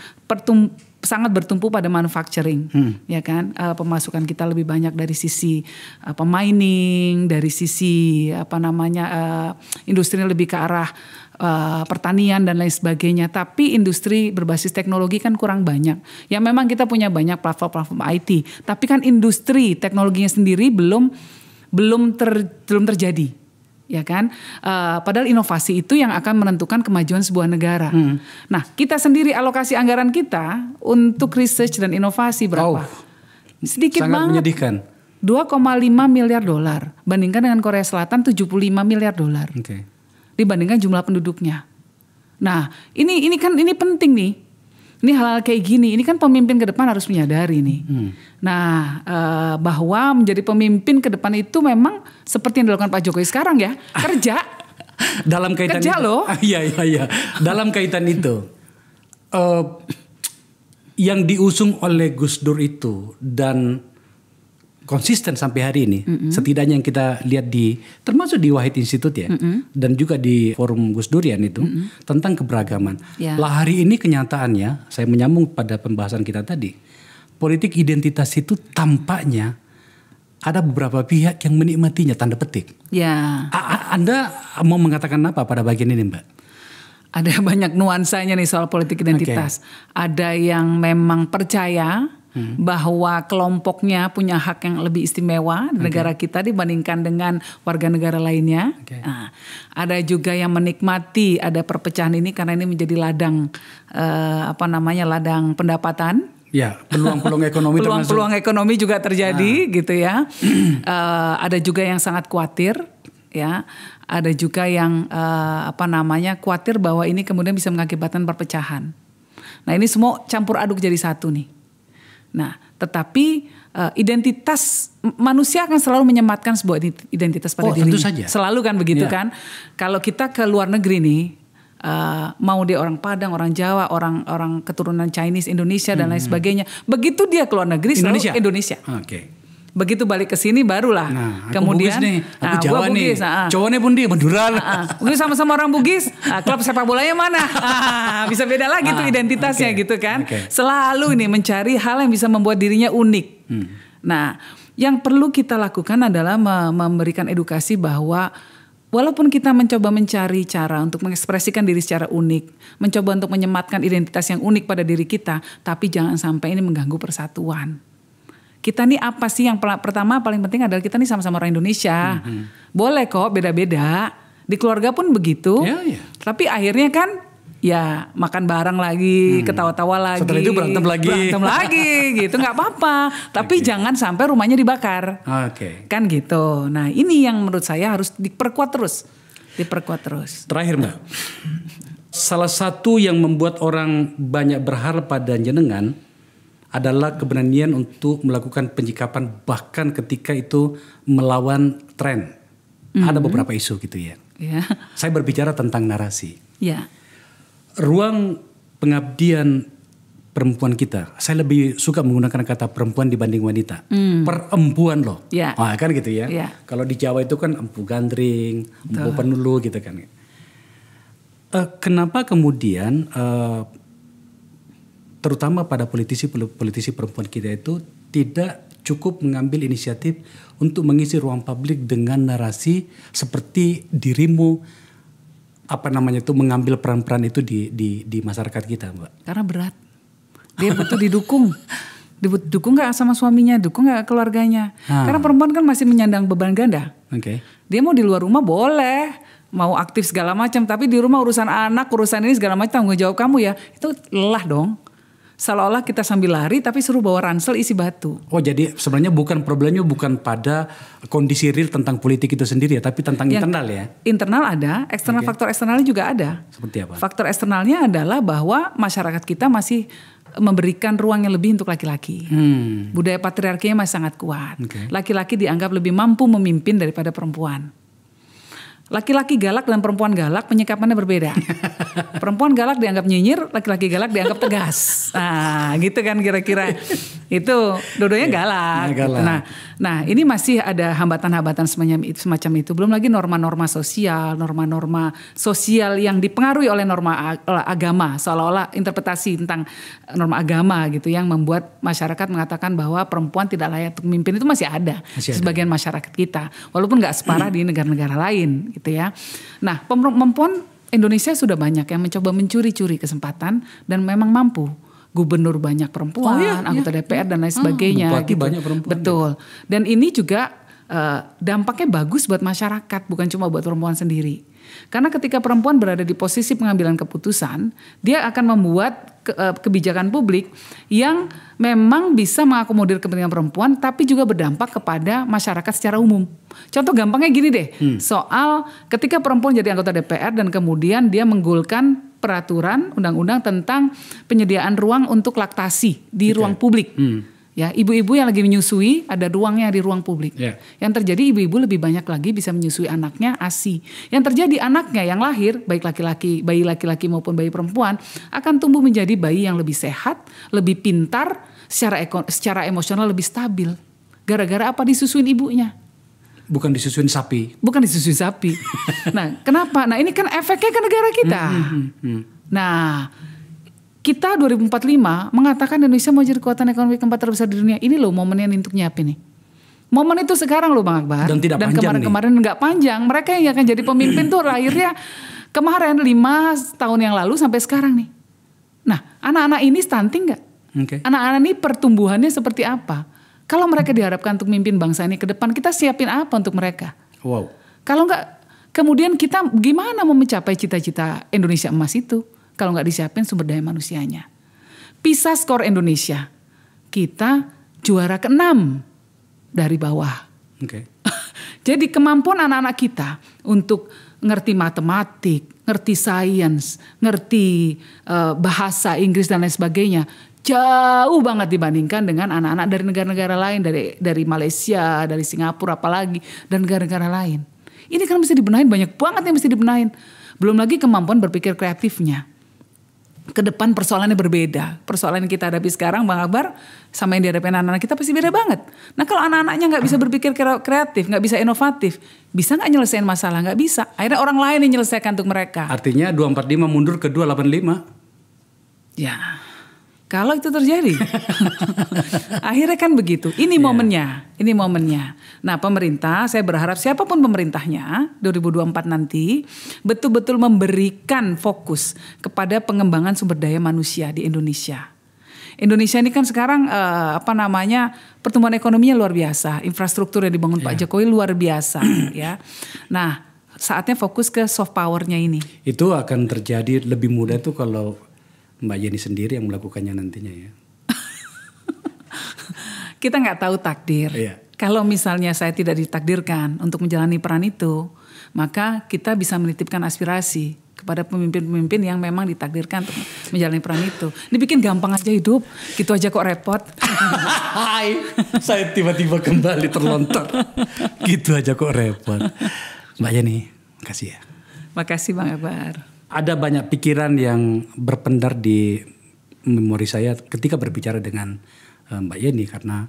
B: sangat bertumpu pada manufacturing, ya kan? Eh, pemasukan kita lebih banyak dari sisi apa mining, dari sisi apa namanya eh, industri lebih ke arah eh, pertanian dan lain sebagainya. Tapi industri berbasis teknologi kan kurang banyak. Ya memang kita punya banyak platform-platform IT, tapi kan industri teknologinya sendiri belum belum ter, belum terjadi ya kan? Eh, padahal inovasi itu yang akan menentukan kemajuan sebuah negara. Nah, kita sendiri alokasi anggaran kita untuk research dan inovasi berapa?
A: Oh,
B: Sedikit
A: sangat
B: banget.
A: menyedihkan.
B: 2,5 miliar dolar. Bandingkan dengan Korea Selatan 75 miliar dolar.
A: Oke.
B: Dibandingkan jumlah penduduknya. Nah, ini ini kan ini penting nih. Ini hal-hal kayak gini, ini kan pemimpin ke depan harus menyadari nih. Nah, eh, bahwa menjadi pemimpin ke depan itu memang seperti yang dilakukan Pak Jokowi sekarang ya, kerja.
A: Dalam kaitan
B: Kerja
A: itu,
B: loh.
A: Iya iya iya. Dalam kaitan itu, eh, yang diusung oleh Gus Dur itu dan konsisten sampai hari ini, setidaknya yang kita lihat di termasuk di Wahid Institute ya, dan juga di forum Gus Durian itu tentang keberagaman.
B: Ya.
A: Lah hari ini kenyataannya, saya menyambung pada pembahasan kita tadi, politik identitas itu tampaknya ada beberapa pihak yang menikmatinya tanda petik.
B: Ya,
A: A- a- Anda mau mengatakan apa pada bagian ini, Mbak?
B: ada banyak nuansanya nih soal politik identitas. Ada yang memang percaya bahwa kelompoknya punya hak yang lebih istimewa di negara kita dibandingkan dengan warga negara lainnya.
A: Oke.
B: Nah, ada juga yang menikmati ada perpecahan ini karena ini menjadi ladang eh, apa namanya ladang pendapatan.
A: Ya, peluang-peluang ekonomi termasuk.
B: Peluang-peluang ekonomi juga terjadi gitu ya. Eh, ada juga yang sangat khawatir ya. Ada juga yang eh, apa namanya khawatir bahwa ini kemudian bisa mengakibatkan perpecahan. Nah ini semua campur aduk jadi satu nih. Nah tetapi eh, identitas manusia akan selalu menyematkan sebuah ident- identitas pada
A: Oh,
B: dirinya.
A: tentu saja.
B: Selalu kan begitu
A: Ya.
B: kan. Kalau kita ke luar negeri nih uh, mau dia orang Padang, orang Jawa, orang orang keturunan Chinese, Indonesia dan lain sebagainya. Begitu dia keluar negeri selalu
A: Indonesia?
B: Indonesia.
A: Oke.
B: Begitu balik ke sini barulah.
A: Nah, aku
B: Kemudian
A: Bugis nih, aku
B: nah,
A: Jawa nih.
B: Bugis, ah.
A: Cowoknya pun dia Madura.
B: Ah, mungkin sama-sama orang Bugis, ah, klub sepak bolanya mana? Ah, bisa beda lagi tuh
A: Ah,
B: identitasnya
A: oke,
B: gitu kan.
A: oke.
B: Selalu ini mencari hal yang bisa membuat dirinya unik.
A: Hmm.
B: Nah, yang perlu kita lakukan adalah me- memberikan edukasi bahwa walaupun kita mencoba mencari cara untuk mengekspresikan diri secara unik, mencoba untuk menyematkan identitas yang unik pada diri kita, tapi jangan sampai ini mengganggu persatuan kita nih apa sih yang pertama paling penting adalah kita nih sama-sama orang Indonesia. Boleh kok beda-beda. Di keluarga pun begitu.
A: Ya, ya.
B: Tapi akhirnya kan ya makan bareng lagi, ketawa-tawa lagi.
A: Setelah itu berantem lagi.
B: Berantem lagi gitu nggak apa-apa. Tapi jangan sampai rumahnya dibakar.
A: Oke.
B: Kan gitu. Nah, ini yang menurut saya harus diperkuat terus. Diperkuat terus.
A: Terakhir Mbak. Salah satu yang membuat orang banyak berharap pada jenengan adalah keberanian untuk melakukan penyikapan bahkan ketika itu melawan tren. Ada beberapa isu gitu ya.
B: Ya.
A: Saya berbicara tentang narasi.
B: Ya.
A: Ruang pengabdian perempuan kita, saya lebih suka menggunakan kata perempuan dibanding wanita. Perempuan loh.
B: Ya.
A: Ah, kan gitu ya.
B: Ya.
A: Kalau di Jawa itu kan empu gandring, empu penulu gitu kan. Eh, kenapa kemudian eh, terutama pada politisi-politisi perempuan kita itu tidak cukup mengambil inisiatif untuk mengisi ruang publik dengan narasi seperti dirimu apa namanya itu mengambil peran-peran itu di di di masyarakat kita, Mbak.
B: Karena berat. Dia butuh didukung. Didukung nggak sama suaminya, dukung nggak keluarganya.
A: Ah.
B: Karena perempuan kan masih menyandang beban ganda.
A: Oke.
B: Dia mau di luar rumah boleh, mau aktif segala macam, tapi di rumah urusan anak, urusan ini segala macam tanggung jawab kamu ya. Itu lelah dong. Seolah-olah kita sambil lari tapi suruh bawa ransel isi batu.
A: Oh jadi sebenarnya bukan problemnya bukan pada kondisi real tentang politik itu sendiri ya, tapi tentang
B: Yang
A: internal ya.
B: Internal ada, eksternal faktor eksternalnya juga ada.
A: Seperti apa?
B: Faktor eksternalnya adalah bahwa masyarakat kita masih memberikan ruang yang lebih untuk laki-laki.
A: Hmm.
B: Budaya patriarkinya masih sangat kuat. Laki-laki dianggap lebih mampu memimpin daripada perempuan. Laki-laki galak dan perempuan galak penyikapannya berbeda. perempuan galak dianggap nyinyir, laki-laki galak dianggap tegas. Nah, gitu kan kira-kira. Itu dodonya galak.
A: Nah, galak.
B: Nah, nah ini masih ada hambatan-hambatan semacam itu, semacam itu. Belum lagi norma-norma sosial, norma-norma sosial yang dipengaruhi oleh norma oleh agama, seolah-olah interpretasi tentang norma agama gitu yang membuat masyarakat mengatakan bahwa perempuan tidak layak untuk memimpin itu masih ada
A: Masih ada.
B: sebagian masyarakat kita, walaupun nggak separah di negara-negara lain gitu ya. Nah, perempuan Indonesia sudah banyak yang mencoba mencuri-curi kesempatan dan memang mampu. Gubernur banyak perempuan,
A: Oh, iya,
B: anggota
A: iya,
B: DPR dan lain
A: Ah,
B: sebagainya.
A: bupati
B: gitu.
A: banyak perempuan.
B: Betul. Dan ini juga eh, dampaknya bagus buat masyarakat, bukan cuma buat perempuan sendiri. Karena ketika perempuan berada di posisi pengambilan keputusan, dia akan membuat ke- eh, kebijakan publik yang memang bisa mengakomodir kepentingan perempuan, tapi juga berdampak kepada masyarakat secara umum. Contoh gampangnya gini deh, soal ketika perempuan jadi anggota DPR dan kemudian dia menggulkan peraturan undang-undang tentang penyediaan ruang untuk laktasi di ruang publik. Ya, ibu-ibu yang lagi menyusui ada ruangnya di ruang publik.
A: Ya.
B: Yang terjadi ibu-ibu lebih banyak lagi bisa menyusui anaknya ASI. Yang terjadi anaknya yang lahir baik laki-laki, bayi laki-laki maupun bayi perempuan akan tumbuh menjadi bayi yang lebih sehat, lebih pintar, secara eko- secara emosional lebih stabil. Gara-gara apa disusuin ibunya?
A: Bukan disusun sapi.
B: Bukan disusui sapi. nah, kenapa? Nah, ini kan efeknya ke negara kita.
A: Hmm,
B: Nah, kita 2045 mengatakan Indonesia mau jadi kekuatan ekonomi keempat terbesar di dunia. Ini loh momennya untuk nyiapin nih. Momen itu sekarang loh Bang Akbar.
A: Dan tidak panjang nih.
B: kemarin-kemarin nggak panjang. Mereka yang akan jadi pemimpin tuh lahirnya kemarin lima tahun yang lalu sampai sekarang nih. Nah, anak-anak ini stunting nggak?
A: Oke.
B: Anak-anak ini pertumbuhannya seperti apa? Kalau mereka diharapkan untuk mimpin bangsa ini ke depan, kita siapin apa untuk mereka?
A: Wow.
B: Kalau nggak, kemudian kita gimana mau mencapai cita-cita Indonesia emas itu? Kalau nggak disiapin sumber daya manusianya. PISA skor Indonesia, kita juara keenam dari bawah.
A: Oke.
B: Jadi kemampuan anak-anak kita untuk ngerti matematik, ngerti sains, ngerti eh, bahasa Inggris dan lain sebagainya jauh banget dibandingkan dengan anak-anak dari negara-negara lain dari dari Malaysia, dari Singapura apalagi dan negara-negara lain. Ini kan mesti dibenahin banyak banget yang mesti dibenahin. Belum lagi kemampuan berpikir kreatifnya. Ke depan persoalannya berbeda. Persoalan yang kita hadapi sekarang Bang Akbar sama yang dihadapi anak-anak kita pasti beda banget. Nah kalau anak-anaknya nggak bisa berpikir kreatif, nggak bisa inovatif, bisa nggak nyelesain masalah? Nggak bisa. Akhirnya orang lain yang nyelesaikan untuk mereka.
A: Artinya 245 mundur ke 285.
B: Ya, kalau itu terjadi, akhirnya kan begitu. Ini yeah. momennya, ini momennya. Nah pemerintah, saya berharap siapa pun pemerintahnya 2024 nanti betul-betul memberikan fokus kepada pengembangan sumber daya manusia di Indonesia. Indonesia ini kan sekarang uh, apa namanya pertumbuhan ekonominya luar biasa, infrastruktur yang dibangun yeah. Pak Jokowi luar biasa, ya. Nah saatnya fokus ke soft powernya ini.
A: Itu akan terjadi lebih mudah tuh kalau Mbak Yeni sendiri yang melakukannya nantinya ya.
B: Kita nggak tahu takdir. Iya. Kalau misalnya saya tidak ditakdirkan untuk menjalani peran itu, maka kita bisa menitipkan aspirasi kepada pemimpin-pemimpin yang memang ditakdirkan untuk menjalani peran itu. Dibikin gampang aja hidup, gitu aja kok repot.
A: Hai, saya tiba-tiba kembali terlontar. gitu aja kok repot. Mbak Yeni, makasih ya.
B: Makasih Bang Akbar
A: ada banyak pikiran yang berpendar di memori saya ketika berbicara dengan uh, Mbak Yeni karena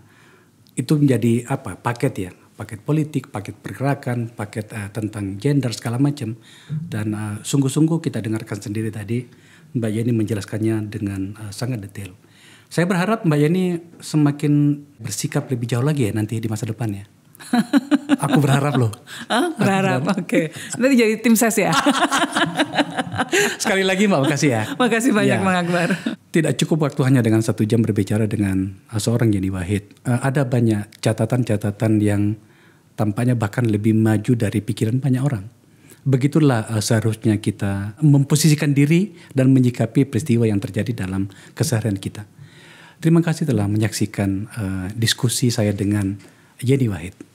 A: itu menjadi apa paket ya paket politik paket pergerakan paket uh, tentang gender segala macam dan uh, sungguh-sungguh kita dengarkan sendiri tadi Mbak Yeni menjelaskannya dengan uh, sangat detail. Saya berharap Mbak Yeni semakin bersikap lebih jauh lagi ya nanti di masa depan ya. Aku berharap loh.
B: Ah, berharap, oke. Okay. Nanti jadi tim ses ya.
A: Sekali lagi Mbak, makasih ya.
B: Makasih banyak ya. Bang Akbar.
A: Tidak cukup waktu hanya dengan satu jam berbicara dengan seorang Yeni Wahid. Uh, ada banyak catatan-catatan yang tampaknya bahkan lebih maju dari pikiran banyak orang. Begitulah uh, seharusnya kita memposisikan diri dan menyikapi peristiwa yang terjadi dalam keseharian kita. Terima kasih telah menyaksikan uh, diskusi saya dengan Yeni Wahid.